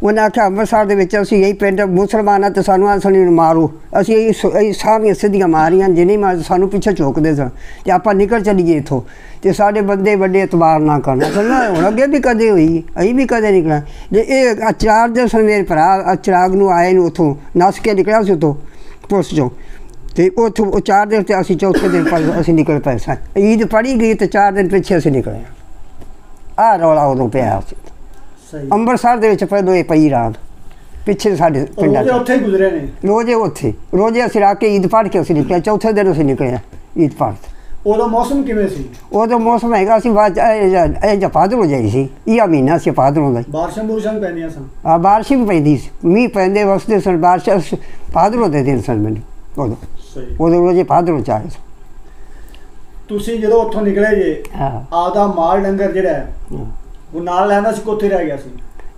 ਉਹਨਾਂ ਆਖਿਆ, ਅੰਮ੍ਰਿਤਸਰ ਦੇ ਵਿੱਚ ਅਸੀਂ ਇਹੀ ਪਿੰਡ, ਮੁਸਲਮਾਨ ਆ ਤੇ ਸਾਨੂੰ ਆਸਣੀ ਨੂੰ ਮਾਰੋ। ਅਸੀਂ ਇਹ ਸ- ਇਹ ਸਾਰੀਆਂ ਸਿੱਧੀਆਂ ਮਾਰੀਆਂ ਜਿਹਨੇ ਮਾਰ ਸਾਨੂੰ ਪਿੱਛੇ ਝੋਕਦੇ ਸਨ। ਤੇ ਆਪਾਂ ਨਿਕਲ ਚਲੀਏ ਇੱਥੋਂ। ਤੇ ਸਾਡੇ ਬੰਦੇ ਵੱਡੇ ਇਤਬਾਰ ਨਾ ਕਰਨ। ਕਹਿੰਦਾ ਹੁਣ ਅੱਗੇ ਵੀ ਕਦੇ ਹੋਈ? ਅਸੀਂ ਵੀ ਕਦੇ ਨਿਕਲਾਂ ਜੇ ਇਹ ਅਚਾਰ ਦੇ ਸਨ ਮੇਰੇ ਭਰਾ ਅਚਰਾਗ ਨੂੰ ਆਏ ਨੂੰ ਉਥੋਂ, ਨਸ ਕੇ ਨਿਕਲਿਆ ਸੀ ਉਥੋਂ, ਪੁਲਿਸ ਚੋਂ। ਤੇ ਉੱਥੋਂ, ਉਹ ਚਾਰ ਦਿਨ ਤੇ ਅਸੀਂ ਚੌਥੇ ਦਿਨ ਅਸੀਂ ਨਿਕਲ ਪਏ ਸਾਂ ਈਦ ਪੜੀ ਗਈ ਤੇ ਚਾਰ ਦਿਨ ਪਿੱਛੇ ਅਸੀਂ ਨਿਕਲੇ ਆ ਰੌਲਾ ਉਦੋਂ ਪਿਆ ਸੀ। ਸਹੀ। ਅੰਮ੍ਰਿਤਸਰ ਦੇ ਵਿੱਚ ਪਹਿਲੋਂ ਇਹ ਪਈ ਰਾਤ। ਪਿੱਛੇ ਸਾਡੇ ਪਿੰਡਾਂ 'ਚ ਉੱਥੇ ਹੀ ਗੁਜ਼ਰੇ ਨੇ। ਰੋਜ਼ੇ ਉੱਥੇ। ਰੋਜ਼ੇ ਅਸੀਂ ਰਾ ਕੇ ਈਦ ਪੜ੍ਹ ਕੇ ਅਸੀਂ ਨਿਕਲੇ। ਚੌਥੇ ਦਿਨ ਅਸੀਂ ਨਿਕਲੇ ਈਦ ਕੇ। ਉਦੋਂ ਮੌਸਮ ਕਿਵੇਂ ਸੀ? ਉਦੋਂ ਮੌਸਮ ਹੈਗਾ ਸੀ ਬਾਅਦ ਇਹ ਜਿਹਾ- ਇਹ ਜਪਾਦ ਹੋ ਜਾਈ ਸੀ। ਇਹ ਮਹੀਨਾ ਸੀ ਪਾਦਰੋਂ ਦਾ। ਬਾਰਿਸ਼ਾਂ ਬੁਰਸ਼ਾਂ ਵੀ ਪੈਂਦੀਆਂ ਸਨ। ਆ ਬਾਰਿਸ਼ ਵੀ ਪੈਂਦੀ ਸੀ। ਮੀਂਹ ਪੈਂਦੇ ਵਸਦੇ ਸਨ। ਬਾਰਿਸ਼ ਪਾਦਰੋਂ ਦੇ ਦਿਨ ਸਨ ਮੈਨੂੰ। ਉਦੋਂ। ਸਹੀ। ਉਦੋਂ ਰੋਜ਼ੇ ਪਾਦਰੋਂ ਚ ਆਏ ਸੀ। ਤੁਸੀਂ ਜਦੋਂ ਉੱਥੋਂ ਨਿਕਲੇ ਜੇ ਹਾਂ। ਆਪਦਾ ਮਾਲ ਡੰਗਰ ਜਿਹੜਾ ਹੈ, ਹਾਂ। ਉਹ ਨਾਲ ਲੈਣਾ ਸੀ ਕੋਥੇ ਰਹਿ ਗਿਆ ਸੀ।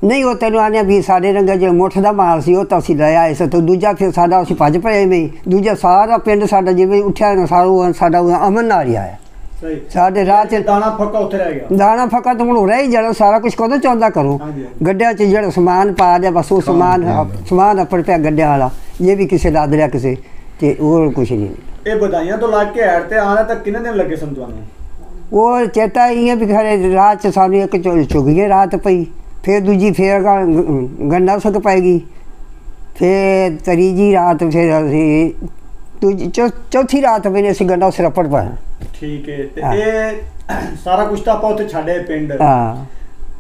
ਨਹੀਂ ਉਹ ਤੈਨੂੰ ਆਨੇ ਵੀ ਸਾਡੇ ਰੰਗਾ ਜਿਹੜਾ ਮੁੱਠ ਦਾ ਮਾਲ ਸੀ ਉਹ ਤਾਂ ਅਸੀਂ ਲੈ ਆਏ ਸੀ ਤੇ ਦੂਜਾ ਫਿਰ ਸਾਡਾ ਅਸੀਂ ਭੱਜ ਪਏ ਨਹੀਂ ਦੂਜਾ ਸਾਰਾ ਪਿੰਡ ਸਾਡਾ ਜਿਵੇਂ ਉੱਠਿਆ ਨਾ ਸਾਰਾ ਸਾਡਾ ਉਹ ਅਮਨ ਨਾਲ ਹੀ ਆਇਆ। ਸਹੀ। ਸਾਡੇ ਰਾਹ 'ਚ ਦਾਣਾ ਫੱਕਾ ਉੱਥੇ ਰਹਿ ਗਿਆ। ਦਾਣਾ ਫੱਕਾ ਤਾਂ ਹੁਣ ਰਹਿ ਹੀ ਜਾਣਾ ਸਾਰਾ ਕੁਝ ਕਦੋਂ ਚਾਹੁੰਦਾ ਕਰੋ। ਗੱਡਿਆਂ 'ਚ ਜਿਹੜਾ ਸਮਾਨ ਪਾ ਦਿਆ ਬਸ ਉਹ ਸਮਾਨ ਸਮਾਨ ਆਪਣ ਪਿਆ ਗੱਡਿਆਂ ਵਾਲਾ ਇਹ ਵੀ ਕਿਸੇ ਦਾ ਲਿਆ ਕਿਸੇ ਤੇ ਹੋਰ ਕੁਝ ਨਹੀਂ। ਇਹ ਵਧਾਈਆਂ ਤੋਂ ਲੱਗ ਕੇ ਐਡ ਤੇ ਆਣਾ ਤਾਂ ਕਿੰਨੇ ਦਿਨ ਲੱਗੇ ਤੁਹਾਨੂੰ ਉਹ ਚੇਤਾ ਹੀ ਹੈ ਵੀ ਖਰੇ ਰਾਤ 'ਚ ਸਾਨੂੰ ਇੱਕ ਚੁ- ਚੁਗੀਏ ਰਾਤ ਪਈ। ਫਿਰ ਦੂਜੀ ਫੇਰ ਗ- ਗੰਡਾ ਸਕ ਪੈ ਗਈ ਫਿਰ ਤੀਜੀ ਰਾਤ ਫਿਰ ਅਸੀਂ ਦੂਜੀ ਚੌਥੀ ਰਾਤ ਵੀ ਅਸੀਂ ਗੰਡਾ ਸਿਰਪੜ ਪਾਇਆ। ਠੀਕ ਹੈ ਤੇ ਹਾਂ। ਇਹ ਸਾਰਾ ਕੁਝ ਤਾਂ ਆਪਾਂ ਉੱਥੇ ਛੱਡੇ ਪਿੰਡ। ਹਾਂ।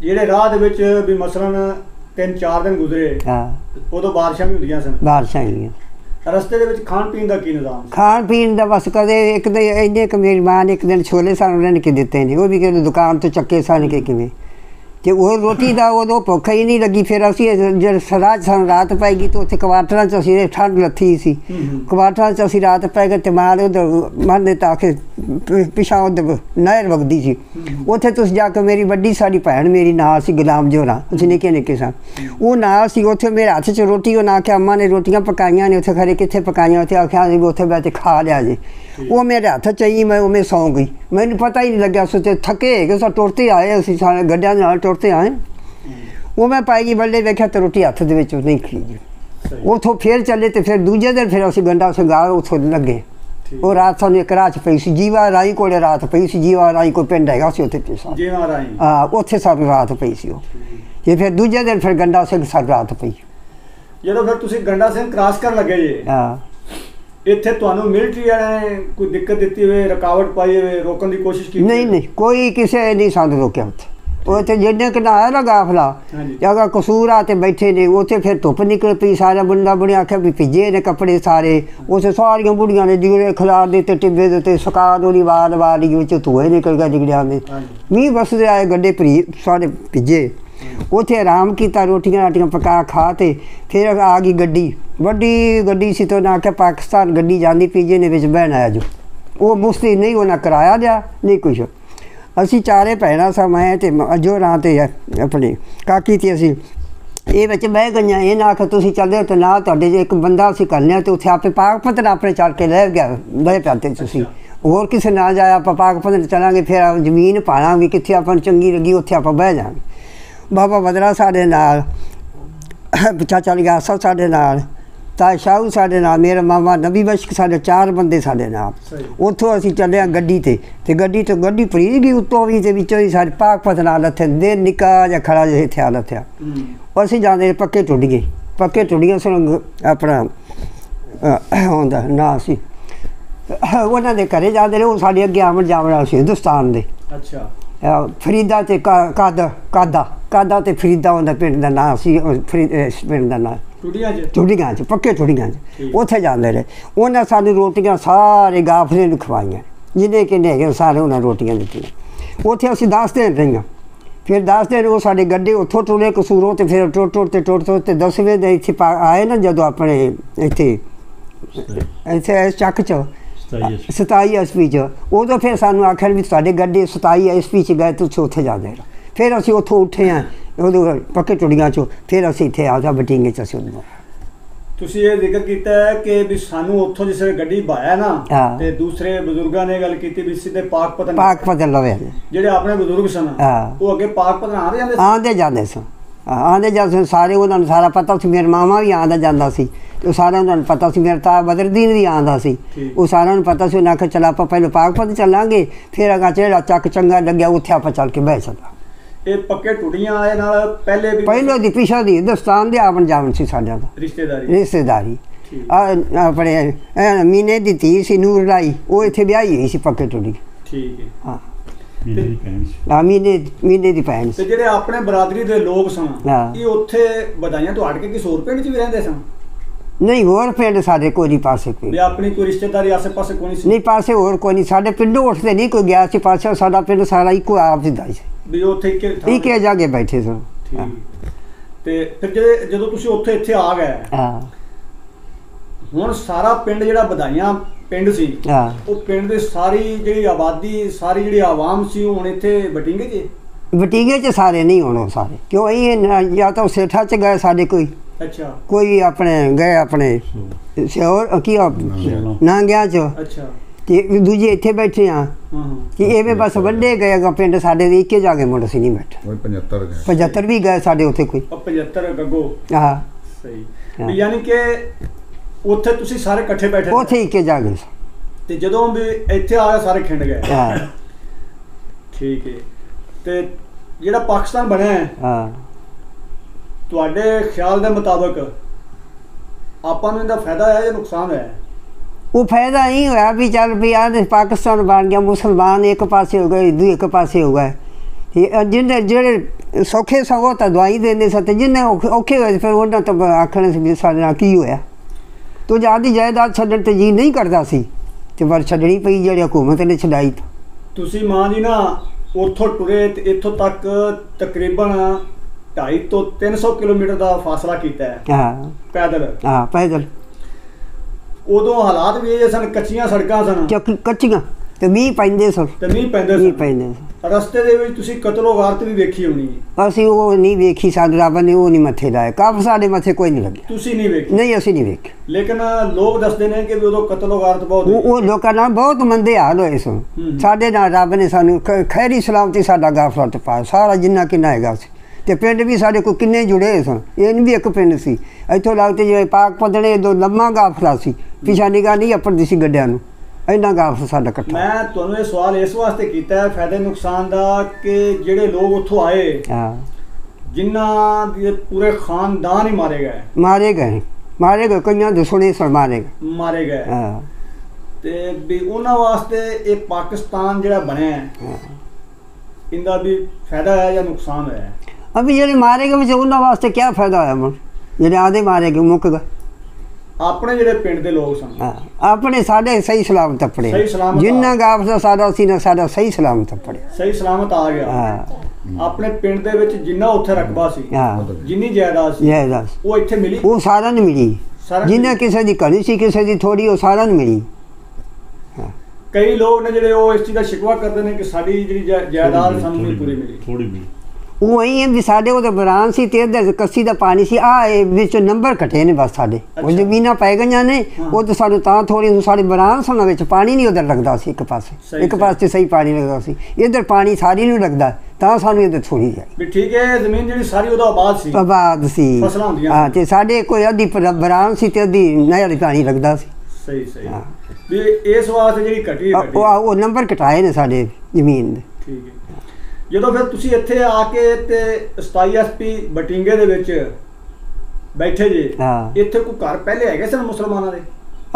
ਜਿਹੜੇ ਰਾਹ ਦੇ ਵਿੱਚ ਵੀ ਮਸਲਨ ਤਿੰਨ ਚਾਰ ਦਿਨ ਗੁਜ਼ਰੇ ਹਾਂ। ਉਦੋਂ ਬਾਰਿਸ਼ਾਂ ਵੀ ਹੁੰਦੀਆਂ ਸਨ। ਬਾਰਿਸ਼ਾਂ ਆਈਆਂ ਰਸਤੇ ਦੇ ਵਿੱਚ ਖਾਣ ਪੀਣ ਦਾ ਕੀ ਨਿਜ਼ਾਮ ਖਾਣ ਪੀਣ ਦਾ ਬਸ ਕਦੇ ਇੱਕ ਦਿਨ ਇੰਨੇ ਕੁ ਮੇਰੀ ਮਾਂ ਨੇ ਇੱਕ ਦਿਨ ਛੋਲੇ ਸਾਨੂੰ ਰਹਿਣ ਕੇ ਦਿੱਤੇ ਨੇ, ਉਹ ਵੀ ਕਿਹਨੇ ਦੁਕਾਨ ਤੋਂ ਚੱਕੇ ਸਨ ਕੇ ਕਿਵੇਂ? ਤੇ ਉਹ ਰੋਟੀ ਦਾ ਉਦੋਂ ਭੁੱਖ ਹੀ ਨਹੀਂ ਲੱਗੀ ਫਿਰ ਅਸੀਂ ਜਦ ਸਰਾਜ ਸਾਨੂੰ ਰਾਤ ਪੈ ਗਈ ਤੇ ਉੱਥੇ ਕਵਾਟਰਾਂ 'ਚ ਅਸੀਂ ਠੰਡ ਲੱਥੀ ਸੀ। ਕਵਾਟਰਾਂ 'ਚ ਅਸੀਂ ਰਾਤ ਪੈ ਗਏ ਤੇ ਮਾਲ ਉਧਰ ਮਨ ਦੇ ਤਾਂ ਕਿ ਪਿਛਾ ਉਧਰ ਨਹਿਰ ਵਗਦੀ ਸੀ। ਉੱਥੇ ਤੁਸੀਂ ਜਾ ਕੇ ਮੇਰੀ ਵੱਡੀ ਸਾਡੀ ਭੈਣ ਮੇਰੀ ਨਾਲ ਸੀ ਗੁਲਾਮ ਜੋਰਾ ਅਸੀਂ ਨਿੱਕੇ ਨਿੱਕੇ ਸਾਂ। ਉਹ ਨਾਲ ਸੀ ਉੱਥੇ ਮੇਰੇ ਹੱਥ 'ਚ ਰੋਟੀ ਉਹ ਨਾ ਕਿ ਅੰਮਾ ਨੇ ਰੋਟੀਆਂ ਪਕਾਈਆਂ ਨੇ ਉੱਥੇ ਖਰੇ ਕਿੱਥੇ ਪਕਾਈਆਂ? ਉੱਥੇ ਆਖਿਆ ਸੀ ਵੀ ਉੱਥੇ ਬੈ ਕੇ ਖਾ ਲਿਆ ਜੀ। ਉਹ ਮੇਰੇ ਹੱਥ 'ਚ ਹੀ ਮੈਂ ਉਵੇਂ ਸੌਂ ਗਈ। ਮੈਨੂੰ ਪਤਾ ਹੀ ਨਹੀਂ ਲੱਗਿਆ ਸੋਚੇ ਥੱਕੇ ਹੈਗੇ ਸਾ ਟੁਰਤੇ ਆਏ ਅਸੀਂ ਸਾਰੇ ਗੱਡਿਆਂ ਨਾਲ ਟੁਰਤੇ ਆਏ। ਉਹ ਮੈਂ ਪਾਈ ਗਈ ਬੱਲੇ ਵੇਖਿਆ ਤੇ ਰੋਟੀ ਹੱਥ ਦੇ ਵਿੱਚ ਨਹੀਂ ਸਹੀ। ਉਥੋਂ ਫੇਰ ਚੱਲੇ ਤੇ ਫਿਰ ਦੂਜੇ ਦਿਨ ਫਿਰ ਅਸੀਂ ਗੰਡਾ ਸੰਗਾਰ ਉਥੋਂ ਲੱਗੇ। ਉਹ ਰਾਤ ਸਾਨੂੰ ਇੱਕ ਰਾਤ ਪਈ ਸੀ ਜੀਵਾ ਰਾਈ ਕੋਲੇ ਰਾਤ ਪਈ ਸੀ ਜੀਵਾ ਰਾਈ ਕੋਈ ਪਿੰਡ ਹੈਗਾ ਸੀ ਉੱਥੇ ਪਈ ਜੀ ਮਹਾਰਾਜ ਆ ਉੱਥੇ ਸਾਨੂੰ ਰਾਤ ਪਈ ਸੀ ਉਹ। ਤੇ ਫਿਰ ਦੂਜੇ ਦਿਨ ਫਿਰ ਗੰਡਾ ਸਿੰਘ ਸਾਨੂੰ ਰਾਤ ਪਈ। ਜਦੋਂ ਫਿਰ ਤੁਸੀਂ ਗੰਡਾ ਸਿੰਘ ਕ੍ਰਾਸ ਕਰਨ ਲੱਗੇ ਜੇ ਆ ਇੱਥੇ ਤੁਹਾਨੂੰ ਮਿਲਟਰੀ ਵਾਲਿਆਂ ਨੇ ਕੋਈ ਦਿੱਕਤ ਦਿੱਤੀ ਹੋਵੇ ਰੁਕਾਵਟ ਪਾਈ ਹੋਵੇ ਰੋਕਣ ਦੀ ਕੋਸ਼ਿਸ਼ ਕੀਤੀ ਨਹੀਂ ਨਹੀਂ ਕੋਈ ਕਿਸੇ ਨਹੀਂ ਸਾਨੂੰ ਰੋਕਿਆ ਉੱਥੇ। ਉਹ ਤੇ ਜਿੰਨੇ ਕਿ ਨਾ ਨਾ ਗਾਫਲਾ। ਜਗਾ ਕਸੂਰ ਆ ਤੇ ਬੈਠੇ ਨੇ ਉੱਥੇ ਫਿਰ ਧੁੱਪ ਨਿਕਲ ਪਈ ਸਾਰਾ ਬੰਦਾ ਬੁੜਿਆ ਆਖਿਆ ਵੀ ਭਿੱਜੇ ਨੇ ਕੱਪੜੇ ਸਾਰੇ। ਉੱਥੇ ਸਾਰੀਆਂ ਬੁੜੀਆਂ ਨੇ ਜਿਹੜੇ ਖਲਾਰ ਦੇ ਤੇ ਟਿੱਬੇ ਦੇ ਉੱਤੇ ਸਕਾਦ ਉਹਦੀ ਵਾਰ ਵਾਰ ਵਿੱਚ ਧੂਏ ਨਿਕਲ ਗਿਆ ਜਿਗੜਿਆਂ ਦੇ। ਹਾਂਜੀ। ਮੀਂਹ ਵਸਦੇ ਆਏ ਗੱਡੇ ਭਰੀ ਸਾਰੇ ਭਿੱਜੇ। ਉੱਥੇ ਆਰਾਮ ਕੀਤਾ, ਰੋਟੀਆਂ ਰਾਟੀਆਂ ਪਕਾ, ਖਾ ਤੇ ਫਿਰ ਆ ਗਈ ਗੱਡੀ। ਵੱਡੀ ਗੱਡੀ ਸੀ ਤੋਂ ਨਾ ਕਿ ਪਾਕਿਸਤਾਨ ਗੱਡੀ ਜਾਂਦੀ, ਪੀਜੇ ਨੇ ਵਿੱਚ ਬਹਿਣ ਆਇਆ ਜੋ। ਉਹ ਮੁਫਤੀ ਨਹੀਂ ਉਹਨਾਂ ਕਰਾਇਆ ਦਿਆ, ਨਹੀਂ ਕੁਛ। ਅਸੀਂ ਚਾਰੇ ਭੈਣਾਂ ਸਾਂ, ਮੈਂ ਤੇ ਮ- ਅਜੋ ਰਾਂ ਤੇ ਆਪਣੇ ਕਾਕੀ ਤੇ ਅਸੀਂ। ਇਹ ਵਿੱਚ ਬਹਿ ਗਈਆਂ ਇਹ ਨਾ ਆਖ ਤੁਸੀਂ ਚੱਲਦੇ ਹੋ ਤੇ ਨਾ ਤੁਹਾਡੇ ਜੇ ਇੱਕ ਬੰਦਾ ਅਸੀਂ ਕਰਨਿਆ ਤੇ ਉੱਥੇ ਆਪੇ ਪਾਕ ਪਤਨ ਆਪਣੇ ਚੱਲ ਕੇ ਲੈ ਗਿਆ ਲੈ ਪਾਤੇ ਤੁਸੀਂ। ਹੋਰ ਕਿਸੇ ਨਾਲ ਜਾਇਆ, ਆਪਾਂ ਪਾਕ ਪਤਨ ਚਲਾਂਗੇ, ਫਿਰ ਜ਼ਮੀਨ ਪਾਲਾਂਗੇ, ਕਿੱਥੇ ਆਪਾਂ ਨੂੰ ਚੰਗੀ ਲੱਗੀ, ਉੱਥੇ ਆਪਾਂ ਬਹਿ ਜਾਵਾਂਗੇ ਬਾਬਾ ਬਦਰਾ ਸਾਡੇ ਨਾਲ ਚਾਚਾ ਲਿਆਸਾ ਸਾਡੇ ਨਾਲ ਤਾ ਸ਼ਾਹੂ ਸਾਡੇ ਨਾਲ ਮੇਰਾ ਮਾਮਾ ਨਬੀ ਬਸ਼ਕ ਸਾਡੇ ਚਾਰ ਬੰਦੇ ਸਾਡੇ ਨਾਲ। ਉੱਥੋਂ ਅਸੀਂ ਚੱਲੇ ਆ ਗੱਡੀ ਤੇ ਤੇ ਗੱਡੀ ਤੋਂ ਗੱਡੀ ਫਰੀ ਗਈ ਉੱਤੋਂ ਵੀ ਤੇ ਵਿੱਚੋਂ ਹੀ ਸਾਡੇ ਪਾਕ ਪਤਨਾ ਲੱਥੇ ਦੇ ਨਿੱਕਾ ਜਿਹਾ ਖੜਾ ਜਿਹਾ ਇੱਥੇ ਆ। ਲੱਥਿਆ ਅਸੀਂ ਜਾਂਦੇ ਪੱਕੇ ਟੁੱਟ ਗਏ ਪੱਕੇ ਟੁੱਟੀਆਂ ਸੁਣ ਆਪਣਾ ਅਹ, ਹੁੰਦਾ ਨਾ ਸੀ ਉਹਨਾਂ ਦੇ ਘਰੇ ਜਾਂਦੇ ਰਹੇ ਉਹ ਸਾਡੇ ਅੱਗੇ ਆਮਣ ਜਾਵਣ ਵਾਲੇ ਸੀ ਹਿੰਦੁਸਤਾਨ ਦੇ। ਅੱਛਾ। ਫਰੀਦਾ ਤੇ ਕਾ- ਕਾਦਾ ਕਾਦਾ ਕਾਦਾ ਤੇ ਫਰੀਦਾ ਉਹਦਾ ਪਿੰਡ ਦਾ ਨਾਂ ਸੀ ਪਿੰਡ ਦਾ ਨਾਂ। ਟੁੱਟੀਆਂ 'ਚ? ਚੁੜੀਆਂ 'ਚ ਪੱਕੇ ਚੁੜੀਆਂ 'ਚ। ਉੱਥੇ ਜਾਂਦੇ ਰਹੇ। ਉਹਨਾਂ ਸਾਨੂੰ ਰੋਟੀਆਂ ਸਾਰੇ ਗਾਫਲੇ ਨੂੰ ਖਵਾਈਆਂ। ਜਿਹਨੇ ਕਿੰਨੇ ਹੈਗੇ ਸਾਰੇ ਉਹਨਾਂ ਰੋਟੀਆਂ ਦਿੱਤੀਆਂ। ਉੱਥੇ ਅਸੀਂ 10 ਦਿਨ ਰਹੀਆਂ। ਫਿਰ 10 ਦਿਨ ਉਹ ਸਾਡੇ ਗੱਡੇ ਉੱਥੋਂ ਟੁਰੇ ਕਸੂਰੋਂ ਤੇ ਫਿਰ ਟੁੱਟ ਟੁੱਟ ਤੇ ਟੁੱਟ ਟੁੱਟ ਤੇ 10ਵੇਂ ਦੇ ਇੱਥੇ ਆਏ ਨਾ ਜਦੋਂ ਆਪਣੇ ਇੱਥੇ ਇੱਥੇ ਚੱਕ 'ਚ। 27 ਐਸਪੀ ਚ। ਉਦੋਂ ਫਿਰ ਸਾਨੂੰ ਆਖਿਆ ਵੀ ਤੁਹਾਡੇ ਗੱਡੇ 27 ਐਸਪੀ ਚ ਗਏ ਤੁਸੀਂ ਉੱਥੇ ਜਾਂਦੇ ਰਹੋ ਫਿਰ ਅਸੀਂ ਉੱਥੋਂ ਉੱਠੇ ਆ ਉਦੋਂ ਪੱਕੇ ਟੁੜੀਆਂ ਚੋਂ। ਫਿਰ ਅਸੀਂ ਇੱਥੇ ਆ ਜਾ ਬਟਿੰਗੇ ਚ ਅਸੀਂ ਉਦੋਂ ਤੁਸੀਂ ਇਹ ਜ਼ਿਕਰ ਕੀਤਾ ਹੈ ਕਿ ਵੀ ਸਾਨੂੰ ਉੱਥੋਂ ਜਿਸ ਵੇਲੇ ਗੱਡੀ ਬਾਇਆ ਨਾ। ਤੇ ਦੂਸਰੇ ਬਜ਼ੁਰਗਾਂ ਨੇ ਗੱਲ ਕੀਤੀ ਵੀ ਸਿੱਧੇ ਪਾਕ ਪਤਨ ਪਾਕ ਪਤਨ ਲਵੇ। ਜਿਹੜੇ ਆਪਣੇ ਬਜ਼ੁਰਗ ਸਨ। ਉਹ ਅੱਗੇ ਪਾਕ ਪਤਨ ਆਉਂਦੇ ਜਾਂਦੇ ਆਂਦੇ ਜਾਂਦੇ ਸਨ ਆਂਦੇ ਜਾਂਦੇ ਸਾਰੇ ਉਹਨਾਂ ਨੂੰ ਸਾਰਾ ਪਤਾ ਸੀ ਮੇਰੇ ਮਾਮਾ ਵੀ ਆਂਦਾ ਜਾਂਦਾ ਸੀ। ਤੇ ਸਾਰਿਆਂ ਨੂੰ ਪਤਾ ਸੀ ਮੇਰਾ ਤਾਂ ਬਦਰਦੀਨ ਵੀ ਆਂਦਾ ਸੀ। ਉਹ ਸਾਰਿਆਂ ਨੂੰ ਪਤਾ ਸੀ ਉਹਨਾਂ ਆਖਿਆ ਚਲ ਆਪਾਂ ਪਹਿਲਾਂ ਪਾਕ ਪਤਨ ਚੱਲਾਂਗੇ ਫਿਰ ਅਗਾ ਜਿਹੜਾ ਚੱਕ ਚੰਗਾ ਲੱਗਿਆ ਉੱਥੇ ਆਪਾਂ ਚੱਲ ਕੇ ਬਹਿ ਚੱਲਾਂ ਇਹ ਪੱਕੇ ਟੁੱਟੀਆਂ ਵਾਲੇ ਨਾਲ ਪਹਿਲੇ ਵੀ ਪਹਿਲੋਂ ਦੀ ਪਿਛਾ ਦੀ ਹਿੰਦੁਸਤਾਨ ਦੇ ਆਵਣ ਜਾਵਣ ਸੀ ਸਾਡਿਆਂ ਦਾ। ਰਿਸ਼ਤੇਦਾਰੀ। ਰਿਸ਼ਤੇਦਾਰੀ। ਆ ਆਪਣੇ ਮੀਨੇ ਦੀ ਧੀ ਸੀ ਨੂਰ ਰਾਈ ਉਹ ਇੱਥੇ ਵਿਆਹੀ ਹੋਈ ਸੀ ਪੱਕੇ ਟੁੱਡੀ ਠੀਕ ਹੈ। ਹਾਂ। ਮਹੀਨੇ ਦੀ ਭੈਣ ਸੀ ਆ ਮੀਨੇ ਮੀਨੇ ਦੀ ਭੈਣ ਤੇ ਸੀ ਜਿਹੜੇ ਆਪਣੇ ਬਰਾਦਰੀ ਦੇ ਲੋਕ ਸਨ ਹਾਂ। ਇਹ ਉੱਥੇ ਬਧਾਈਆਂ ਤੋਂ ਹਟ ਕੇ ਕਿਸ ਹੋਰ ਪਿੰਡ 'ਚ ਵੀ ਰਹਿੰਦੇ ਸਨ? ਨਹੀਂ ਹੋਰ ਪਿੰਡ ਸਾਡੇ ਕੋਈ ਨਹੀਂ ਪਾਸੇ ਕੋਈ। ਵੀ ਆਪਣੀ ਕੋਈ ਰਿਸ਼ਤੇਦਾਰੀ ਆਸੇ-ਪਾਸੇ ਕੋਈ ਨਹੀਂ ਸੀ? ਨਹੀਂ ਪਾਸੇ ਹੋਰ ਕੋਈ ਨਹੀਂ। ਸਾਡੇ ਪਿੰਡੋਂ ਉੱਠਦੇ ਨਹੀਂ ਕੋਈ ਗਿਆ ਸੀ ਪਾਸੇ ਸਾਡਾ ਪਿੰਡ ਸਾਰਾ ਇੱਕੋ ਆਪ ਜਿੱਦਾ ਸੀ। ਵੀ ਉੱਥੇ ਇੱਕ ਥਾਂ- ਇੱਕ ਜਾ ਕੇ ਬੈਠੇ ਸਨ। ਠੀਕ। ਤੇ ਫਿਰ ਜਿਹੜੇ ਜਦੋਂ ਤੁਸੀਂ ਉੱਥੇ ਇੱਥੇ ਆ ਗਏ ਹਾਂ। ਹੁਣ ਸਾਰਾ ਪਿੰਡ ਜਿਹੜਾ ਬਧਾਈਆਂ ਪਿੰਡ ਸੀ ਹਾਂ। ਉਹ ਪਿੰਡ ਦੀ ਸਾਰੀ ਜਿਹੜੀ ਆਬਾਦੀ ਸਾਰੀ ਜਿਹੜੀ ਆਵਾਮ ਸੀ ਉਹ ਹੁਣ ਇੱਥੇ ਬਟਿੰਗੇ 'ਚ ਬਟੀਗੇ ਚ ਸਾਰੇ ਨਹੀਂ ਹੋਣੋ ਸਾਰੇ। ਕਿਉਂ ਇਹ ਨਾ- ਜਾਂ ਤਾਂ ਸੇਠਾ ਚ ਗਏ ਸਾਡੇ ਕੋਈ। ਅੱਛਾ। ਕੋਈ ਆਪਣੇ ਗਏ ਆਪਣੇ ਸਿਓਰ ਕੀ ਆ ਨਾਂਗਿਆਂ। ਨਾਂਗਿਆਂ ਚ। ਅੱਛਾ। ਤੇ ਦੂਜੇ ਇੱਥੇ ਬੈਠੇ ਆ। ਕਿ ਐਵੇਂ ਬਸ ਵੱਡੇ ਗਏ ਅਗਾ ਪਿੰਡ ਸਾਡੇ ਦੇ ਇੱਕੇ ਜਾ ਕੇ ਮੁੰਡ ਸੀ ਨਹੀਂ ਬੈਠੇ। ਉਹ 75 ਗਏ। 75 ਵੀ ਗਏ ਸਾਡੇ ਉੱਥੇ ਕੋਈ। ਉਹ 75 ਗੱਗੋ। ਸਹੀ। ਹਾਂ। ਵੀ ਯਾਨੀ ਕਿ ਉੱਥੇ ਤੁਸੀਂ ਸਾਰੇ ਇਕੱਠੇ ਬੈਠੇ ਉੱਥੇ ਇੱਕੇ ਜਾ ਗਏ ਸੀ। ਤੇ ਜਦੋਂ ਵੀ ਇੱਥੇ ਆ ਗਏ ਸਾਰੇ ਖਿੰਡ ਗਏ। ਹਾਂ। ਠੀਕ ਹੈ ਤੇ ਜਿਹੜਾ ਪਾਕਿਸਤਾਨ ਬਣਿਆ ਹੈ ਹਾਂ। ਤੁਹਾਡੇ ਖਿਆਲ ਦੇ ਮੁਤਾਬਕ ਆਪਾਂ ਨੂੰ ਇਹਦਾ ਫਾਇਦਾ ਹੈ ਜਾਂ ਨੁਕਸਾਨ ਹੈ ਉਹ ਫਾਇਦਾ ਹੀ ਹੋਇਆ ਵੀ ਚੱਲ ਵੀ ਆ ਤੇ ਪਾਕਿਸਤਾਨ ਬਣ ਗਿਆ ਮੁਸਲਮਾਨ ਇੱਕ ਪਾਸੇ ਹੋ ਗਏ ਦੂਏ ਇੱਕ ਪਾਸੇ ਹੋ ਗਏ। ਤੇ ਅ ਜਿਹਨੇ ਜਿਹੜੇ ਸੌਖੇ ਸਗੋਂ ਤਾਂ ਦਵਾਈ ਦਿੰਦੇ ਸਨ ਤੇ ਜਿਹਨੇ ਔਖੇ ਔਖੇ ਹੋਏ ਫਿਰ ਉਹਨਾਂ ਤੋਂ ਆਖਣ ਸੀ ਵੀ ਸਾਡੇ ਨਾਲ ਕੀ ਹੋਇਆ। ਤੂੰ ਜਾਂਦੀ ਜਾਇਦਾਦ ਛੱਡਣ ਤੇ ਜੀ ਨਹੀਂ ਕਰਦਾ ਸੀ ਤੇ ਪਰ ਛੱਡਣੀ ਪਈ ਜਿਹੜੀ ਹਕੂਮਤ ਨੇ ਛਡਾਈ ਤੁਸੀਂ ਮਾਂ ਜੀ ਨਾ ਉੱਥੋਂ ਟੁਰੇ ਤੇ ਇੱਥੋਂ ਤੱਕ ਤਕਰੀਬਨ 250 ਤੋਂ 300 ਕਿਲੋਮੀਟਰ ਦਾ ਫਾਸਲਾ ਕੀਤਾ ਹੈ। ਹਾਂ। ਪੈਦਲ। ਹਾਂ ਪੈਦਲ। ਉਦੋਂ ਹਾਲਾਤ ਵੀ ਇਹ ਸਨ ਕੱਚੀਆਂ ਸੜਕਾਂ ਸਨ। ਕੱਚੀਆਂ। ਤੇ ਮੀਂਹ ਪੈਂਦੇ ਸਨ। ਤੇ ਮੀਂਹ ਪੈਂਦੇ ਮੀਂਹ ਸਨ ਪੈਂਦੇ ਸਨ। ਰਸਤੇ ਦੇ ਵਿੱਚ ਤੁਸੀਂ ਕਤਲੋ ਗਾਰਤ ਵੀ ਵੇਖੀ ਹੋਣੀ ਹੈ। ਅਸੀਂ ਉਹ ਨਹੀਂ ਵੇਖੀ ਸਾਡੇ ਰੱਬ ਨੇ ਉਹ ਨਹੀਂ ਮੱਥੇ ਲਾਇਆ। ਕਾਫ ਸਾਡੇ ਮੱਥੇ ਕੋਈ ਨਹੀਂ ਲੱਗਿਆ। ਤੁਸੀਂ ਨਹੀਂ ਵੇਖੀ। ਨਹੀਂ ਅਸੀਂ ਨਹੀਂ ਵੇਖਿਆ ਲੇਕਿਨ ਲੋਕ ਦੱਸਦੇ ਨੇ ਕਿ ਵੀ ਉਦੋਂ ਕਤਲੋ ਗਾਰਤ ਬਹੁਤ ਉਹ ਹੋਈ। ਉਹ ਲੋਕਾਂ ਨਾਲ ਬਹੁਤ ਮੰਦੇ ਹਾਲ ਹੋਏ ਸਨ। ਹੂੰ। ਸਾਡੇ ਨਾਲ ਰੱਬ ਨੇ ਸਾਨੂੰ ਖ- ਖੈਰੀ ਸਲਾਮਤੀ ਸਾਡਾ ਗਾਫਲਾ ਟਪਾ ਸਾਰਾ ਜਿੰਨਾ ਕਿੰਨਾ ਹੈਗਾ ਸੀ। ਤੇ ਪਿੰਡ ਵੀ ਸਾਡੇ ਕੋਲ ਕਿੰਨੇ ਜੁੜੇ ਹੋਏ ਸਨ। ਇਹ ਨਹੀਂ ਵੀ ਇੱਕ ਪਿੰਡ ਸੀ। ਇੱਥੋਂ ਲੱਗਦੇ ਜਿਵੇਂ ਪਾਕ ਪਦਣੇ ਦੋ ਲੰਮਾ ਗਾਫਲਾ ਸੀ। ਪਿਛਾ ਨਿਗਾਹ ਨਹੀਂ ਆਪਣਦੀ ਸੀ ਗੱਡਿਆਂ ਨੂੰ। ਇੰਨਾ ਗਾਫਲਾ ਸਾਡਾ ਇਕੱਠਾ। ਮੈਂ ਤੁਹਾਨੂੰ ਇਹ ਸਵਾਲ ਇਸ ਵਾਸਤੇ ਕੀਤਾ ਹੈ ਫਾਇਦੇ ਨੁਕਸਾਨ ਦਾ ਕਿ ਜਿਹੜੇ ਲੋਕ ਉੱਥੋਂ ਆਏ ਹਾਂ। ਜਿਨ੍ਹਾਂ ਦੇ ਪੂਰੇ ਖਾਨਦਾਨ ਹੀ ਮਾਰੇ ਗਏ। ਮਾਰੇ ਗਏ। ਮਾਰੇ ਗਏ ਕਈਆਂ ਦੇ ਸੁਣੇ ਸਨ ਮਾਰੇ ਗਏ। ਮਾਰੇ ਗਏ। ਹਾਂ। ਤੇ ਵੀ ਉਹਨਾਂ ਵਾਸਤੇ ਇਹ ਪਾਕਿਸਤਾਨ ਜਿਹੜਾ ਬਣਿਆ ਹੈ ਇਹਦਾ ਵੀ ਫਾਇਦਾ ਹੈ ਜਾਂ ਨੁਕਸਾਨ ਹੈ? ਅਭੀ ਜਿਹੜੇ ਮਾਰੇ ਗਏ ਵਿੱਚ ਉਹਨਾਂ ਵਾਸਤੇ ਕੀ ਫਾਇਦਾ ਹੋਇਆ ਮਨ ਜਿਹੜੇ ਆਦੇ ਮਾਰੇ ਗਏ ਮੁੱਕ ਗਏ। ਆਪਣੇ ਜਿਹੜੇ ਪਿੰਡ ਦੇ ਲੋਕ ਸਨ। ਹਾਂ, ਆਪਣੇ ਸਾਡੇ ਸਹੀ ਸਲਾਮਤ ਸਹੀ ਪੜੇ ਸਲਾਮਤ ਜਿੰਨਾ ਗਾਫ ਦਾ ਸਾਡਾ ਸੀ ਨਾ ਸਾਡਾ ਸਹੀ ਸਲਾਮਤ ਪੜੇ ਸਹੀ ਸਲਾਮਤ ਆ ਗਿਆ। ਹਾਂ। ਆਪਣੇ ਪਿੰਡ ਦੇ ਵਿੱਚ ਜਿੰਨਾ ਉੱਥੇ ਰਕਬਾ ਸੀ ਹਾਂ। ਜਿੰਨੀ ਜਾਇਦਾਦ ਸੀ ਇਹ ਦੱਸ ਉਹ ਇੱਥੇ ਮਿਲੀ। ਉਹ ਸਾਰਿਆਂ ਨੂੰ ਮਿਲੀ। ਸਾਰਿਆਂ ਨੂੰ ਜਿੰਨਾ ਕਿਸੇ ਦੀ ਘਣੀ ਸੀ ਕਿਸੇ ਦੀ ਥੋੜੀ ਉਹ ਸਾਰਿਆਂ ਨੂੰ ਮਿਲੀ। ਕਈ ਲੋਕ ਨੇ ਜਿਹੜੇ ਉਹ ਇਸ ਚੀਜ਼ ਦਾ ਸ਼ਿਕਵਾ ਕਰਦੇ ਨੇ ਕਿ ਸਾਡੀ ਜਿਹੜੀ ਜਾ- ਜਾਇਦਾਦ ਸਾਨੂੰ ਨਹੀਂ ਪੂਰੀ ਮਿਲੀ। ਥੋੜੀ ਮਿਲੀ। ਉਹ ਐਂ ਵੀ ਸਾਡੇ ਉਹਦੇ ਬਰਾਨ ਸੀ ਤੇ ਇਧਰ ਕੱਸੀ ਦਾ ਪਾਣੀ ਸੀ। ਆ ਇਹ ਵਿੱਚ ਨੰਬਰ ਘਟੇ ਨੇ ਬਸ ਸਾਡੇ। ਉਹ। ਜ਼ਮੀਨਾਂ ਪੈ ਗਈਆਂ ਨੇ ਹਾਂ। ਉਹ ਤਾਂ ਸਾਨੂੰ ਤਾਂ ਥੋੜੀ ਸਾਡੇ ਬਰਾਨ ਸਨ ਵਿੱਚ ਪਾਣੀ ਨਹੀਂ ਉਧਰ ਲੱਗਦਾ ਸੀ ਇੱਕ ਪਾਸੇ। ਇੱਕ। ਪਾਸੇ ਸਹੀ ਪਾਣੀ ਲੱਗਦਾ ਸੀ। ਇਧਰ ਪਾਣੀ ਸਾਰੀ ਨੂੰ ਲੱਗਦਾ ਤਾਂ ਸਾਨੂੰ ਇਧਰ ਥੋੜੀ ਜਾਈ ਵੀ ਠੀਕ ਹੈ ਇਹ ਜ਼ਮੀਨ ਜਿਹੜੀ ਸਾਰੀ ਉਹਦਾ ਆਬਾਦ ਸੀ। ਆਬਾਦ ਸੀ। ਫਸਲਾਂ ਹੁੰਦੀਆਂ ਹਾਂ ਤੇ ਸਾਡੇ ਕੋਈ ਅੱਧੀ ਬਰਾਨ ਸੀ ਤੇ ਅੱਧੀ ਨਹਿਰ ਪਾਣੀ ਲੱਗਦਾ ਸੀ। ਸਹੀ ਸਹੀ। ਹਾਂ। ਵੀ ਇਸ ਵਾਸਤੇ ਜਿਹੜੀ ਘਟੀ ਹੈ ਘਟੀ। ਉਹ ਉਹ ਨੰਬਰ ਘਟਾਏ ਨੇ ਸਾਡੇ ਜ਼ਮੀਨ ਦੇ। ਠੀਕ ਹੈ। ਜਦੋਂ ਫਿਰ ਤੁਸੀਂ ਇੱਥੇ ਆ ਕੇ ਤੇ 27 ਐਸਪੀ ਬਟਿੰਗੇ ਦੇ ਵਿੱਚ ਬੈਠੇ ਜੇ ਹਾਂ। ਇੱਥੇ ਕੋਈ ਘਰ ਪਹਿਲੇ ਹੈਗੇ ਸਨ ਮੁਸਲਮਾਨਾਂ ਦੇ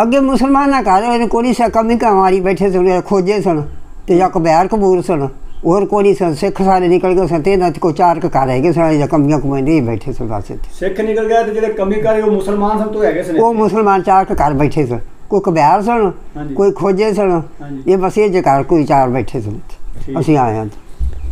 ਅੱਗੇ ਮੁਸਲਮਾਨਾਂ ਘਰ ਇਹਨੇ ਕੋਈ ਸਾ ਕਮੀ ਕਮਾਰੀ ਬੈਠੇ ਸਨ ਖੋਜੇ ਸਨ ਤੇ ਜਾਂ ਕਬੈਰ ਕਬੂਰ ਸਨ ਹੋਰ ਕੋਈ ਨਹੀਂ ਸਨ ਸਿੱਖ ਸਾਰੇ ਨਿਕਲ ਗਏ ਸਨ ਤੇ ਇਹਨਾਂ ਚ ਚਾਰ ਕੁ ਘਰ ਹੈਗੇ ਸਨ ਜਾਂ ਕਮੀਆਂ ਕਮਾਉਂਦੇ ਹੀ ਬੈਠੇ ਸਨ ਬਸ ਇੱਥੇ ਸਿੱਖ ਨਿਕਲ ਗਏ ਤੇ ਜਿਹੜੇ ਕਮੀ ਕਰੇ ਉਹ ਮੁਸਲਮਾਨ ਸਨ ਤੋਂ ਹੈਗੇ ਸਨ ਉਹ। ਮੁਸਲਮਾਨ ਚਾਰ ਕੁ ਘਰ ਬੈਠੇ ਸਨ ਕੋਈ ਕਬੈਰ ਸਨ। ਕੋਈ ਖੋਜੇ ਸਨ। ਇਹ ਬਸ ਇਹ ਜੇ ਘਰ ਕੋਈ ਚਾਰ ਬੈਠੇ ਸਨ। ਅਸੀਂ ਆਏ ਹਾਂ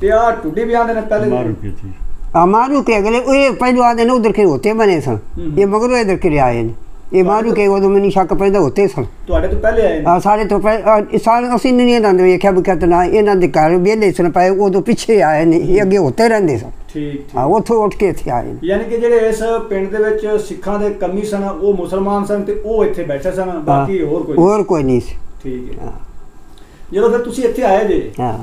ਤੇ ਆ ਟੁੱਡੀ ਵੀ ਆਂਦੇ ਨੇ ਪਹਿਲੇ ਮਾਰੂ ਕੇ ਥੀ ਆ ਮਾਰੂ ਕੇ ਅਗਲੇ ਉਹ ਪਹਿਲੂ ਆਦੇ ਨੇ ਉਧਰ ਕੇ ਹੋਤੇ ਬਣੇ ਸਨ। ਹੂੰ। ਇਹ ਮਗਰੋਂ ਇਧਰ ਕੇ ਆਏ ਨੇ। ਇਹ ਮਾਰੂ ਕੇ ਉਦੋਂ ਮੈਨੂੰ ਸ਼ੱਕ ਪੈਂਦਾ ਹੋਤੇ ਸਨ। ਤੁਹਾਡੇ ਤੋਂ ਪਹਿਲੇ ਆਏ ਨੇ? ਆ ਸਾਰੇ ਤੋਂ ਪਹਿ ਸਾਰੇ ਅਸੀਂ ਨਹੀਂ ਇਹਨਾਂ ਦੇ ਵੇਖਿਆ ਵੀ ਕਿਤਨਾ ਇਹਨਾਂ ਦੇ ਘਰ ਵਿਹਲੇ ਸਨ ਪਏ ਉਦੋਂ ਪਿੱਛੇ ਆਏ ਨੇ ਇਹ ਅੱਗੇ ਹੋਤੇ ਰਹਿੰਦੇ ਸਨ। ਠੀਕ ਆ ਠੀਕ ਉੱਥੋਂ ਉੱਠ ਕੇ ਇੱਥੇ ਆਏ ਨੇ। ਯਾਨੀ ਕਿ ਜਿਹੜੇ ਇਸ ਪਿੰਡ ਦੇ ਵਿੱਚ ਸਿੱਖਾਂ ਦੇ ਕਮੀ ਸਨ ਉਹ ਮੁਸਲਮਾਨ ਸਨ ਤੇ ਉਹ ਇੱਥੇ ਬੈਠੇ ਸਨ ਬਾਕੀ ਹੋਰ ਕੋਈ। ਹੋਰ ਕੋਈ ਨਹੀਂ ਸੀ। ਠੀਕ ਹੈ। ਹਾਂ। ਜਦੋਂ ਫਿਰ ਤੁਸੀਂ ਇੱਥੇ ਆਏ ਜੇ ਹਾਂ।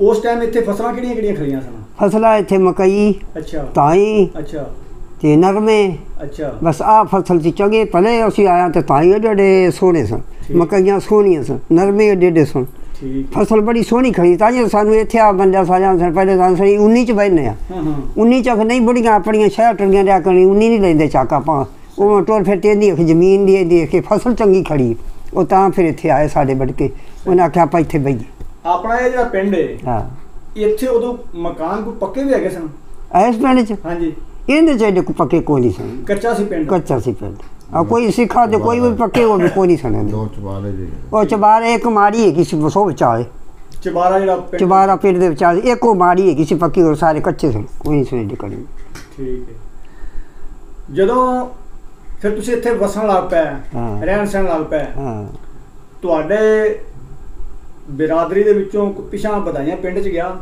ਉਸ ਟਾਈਮ ਇੱਥੇ ਫਸਲਾਂ ਕਿਹੜੀਆਂ ਕਿਹੜੀਆਂ ਖੜੀਆਂ ਸਨ? ਫਸਲਾਂ ਇੱਥੇ ਮਕਈ ਅੱਛਾ। ਤਾਈ ਅੱਛਾ। ਤੇ ਨਰਮੇ। ਅੱਛਾ। ਬਸ ਆ ਫਸਲ ਚ ਚੰਗੇ ਭਲੇ ਅਸੀਂ ਆਇਆ ਤੇ ਤਾਈ ਏਡੇ ਸੋਹਣੇ ਸਨ। ਮਕਈਆਂ ਸੋਹਣੀਆਂ ਸਨ ਨਰਮੇ ਏਡੇ ਸਨ। ਫਸਲ ਬੜੀ ਸੋਹਣੀ ਖੜੀ ਤਾਂ ਜੀ ਸਾਨੂੰ ਇੱਥੇ ਆ ਬੰਦਾ ਸਾਰਿਆਂ ਸਨ ਪਹਿਲੇ ਤਾਂ ਸਹੀ 19 ਚ ਬੈਠਨੇ ਆ ਹਾਂ ਹਾਂ। 19 ਚੱਕ ਨਹੀਂ ਬੁੜੀਆਂ ਆਪਣੀਆਂ ਸ਼ਹਿਰ ਟੰਗੀਆਂ ਰਿਆ ਕਰਨੀ 19 ਨਹੀਂ ਲੈਂਦੇ ਚੱਕ ਆਪਾਂ ਉਹ ਟੋਲ ਫਿਰ ਤੇ ਦੀ ਜ਼ਮੀਨ ਦੀ ਦੇਖ ਕੇ ਫਸਲ ਚੰਗੀ ਖੜੀ। ਉਹ ਤਾਂ ਫਿਰ ਇੱਥੇ ਆਏ ਸਾਡੇ ਬੜਕੇ ਉਹਨਾਂ ਆਖਿਆ ਆਪਾਂ ਇੱਥੇ ਬਈਏ। ਆਪਣਾ ਇਹ ਜਿਹੜਾ ਪਿੰਡ ਹੈ ਹਾਂ। ਇੱਥੇ ਉਦੋਂ ਮਕਾਨ ਕੋਈ ਪੱਕੇ ਵੀ ਹੈਗੇ ਸਨ? ਐਸ ਪਿੰਡ ਚ? ਹਾਂਜੀ। ਇਹਦੇ ਚ ਕੋ ਪੱਕੇ ਕੋਈ ਨਹੀਂ ਸਨ। ਕੱਚਾ ਸੀ ਪਿੰਡ? ਕੱਚਾ ਸੀ ਪਿੰਡ। ਆ ਕੋਈ ਸਿੱਖਾ ਤੇ ਕੋਈ ਵੀ ਪੱਕੇ ਉਹ ਵੀ ਕੋਈ ਨਹੀਂ ਸਨ ਦੋ ਚਬਾਰੇ ਜੀ ਉਹ ਚਬਾਰੇ ਇੱਕ ਮਾੜੀ ਹੈਗੀ ਸੀ ਬਸੋ ਵਿਚਾਲੇ। ਚਬਾਰਾ ਜਿਹੜਾ ਪਿੰਡ? ਚਬਾਰਾ ਪਿੰਡ ਦੇ ਵਿਚਾਲੇ। ਇੱਕ ਮਾੜੀ ਹੈਗੀ ਸੀ ਪੱਕੀ ਹੋਰ ਸਾਰੇ ਕੱਚੇ ਸਨ। ਕੋਈ ਨਹੀਂ ਸੀ ਕੜੀ ਠੀਕ ਹੈ ਜਦੋਂ ਫਿਰ ਤੁਸੀਂ ਇੱਥੇ ਵਸਣ ਲੱਗ ਪਏ ਹਾਂ। ਰਹਿਣ ਸਹਿਣ ਲੱਗ ਪਏ ਹਾਂ। ਤੁਹਾਡੇ ਬਿਰਾਦਰੀ ਦੇ ਵਿੱਚੋਂ ਪਿਛਾਂ ਵਧਾਈਆਂ ਪਿੰਡ 'ਚ ਗਿਆ।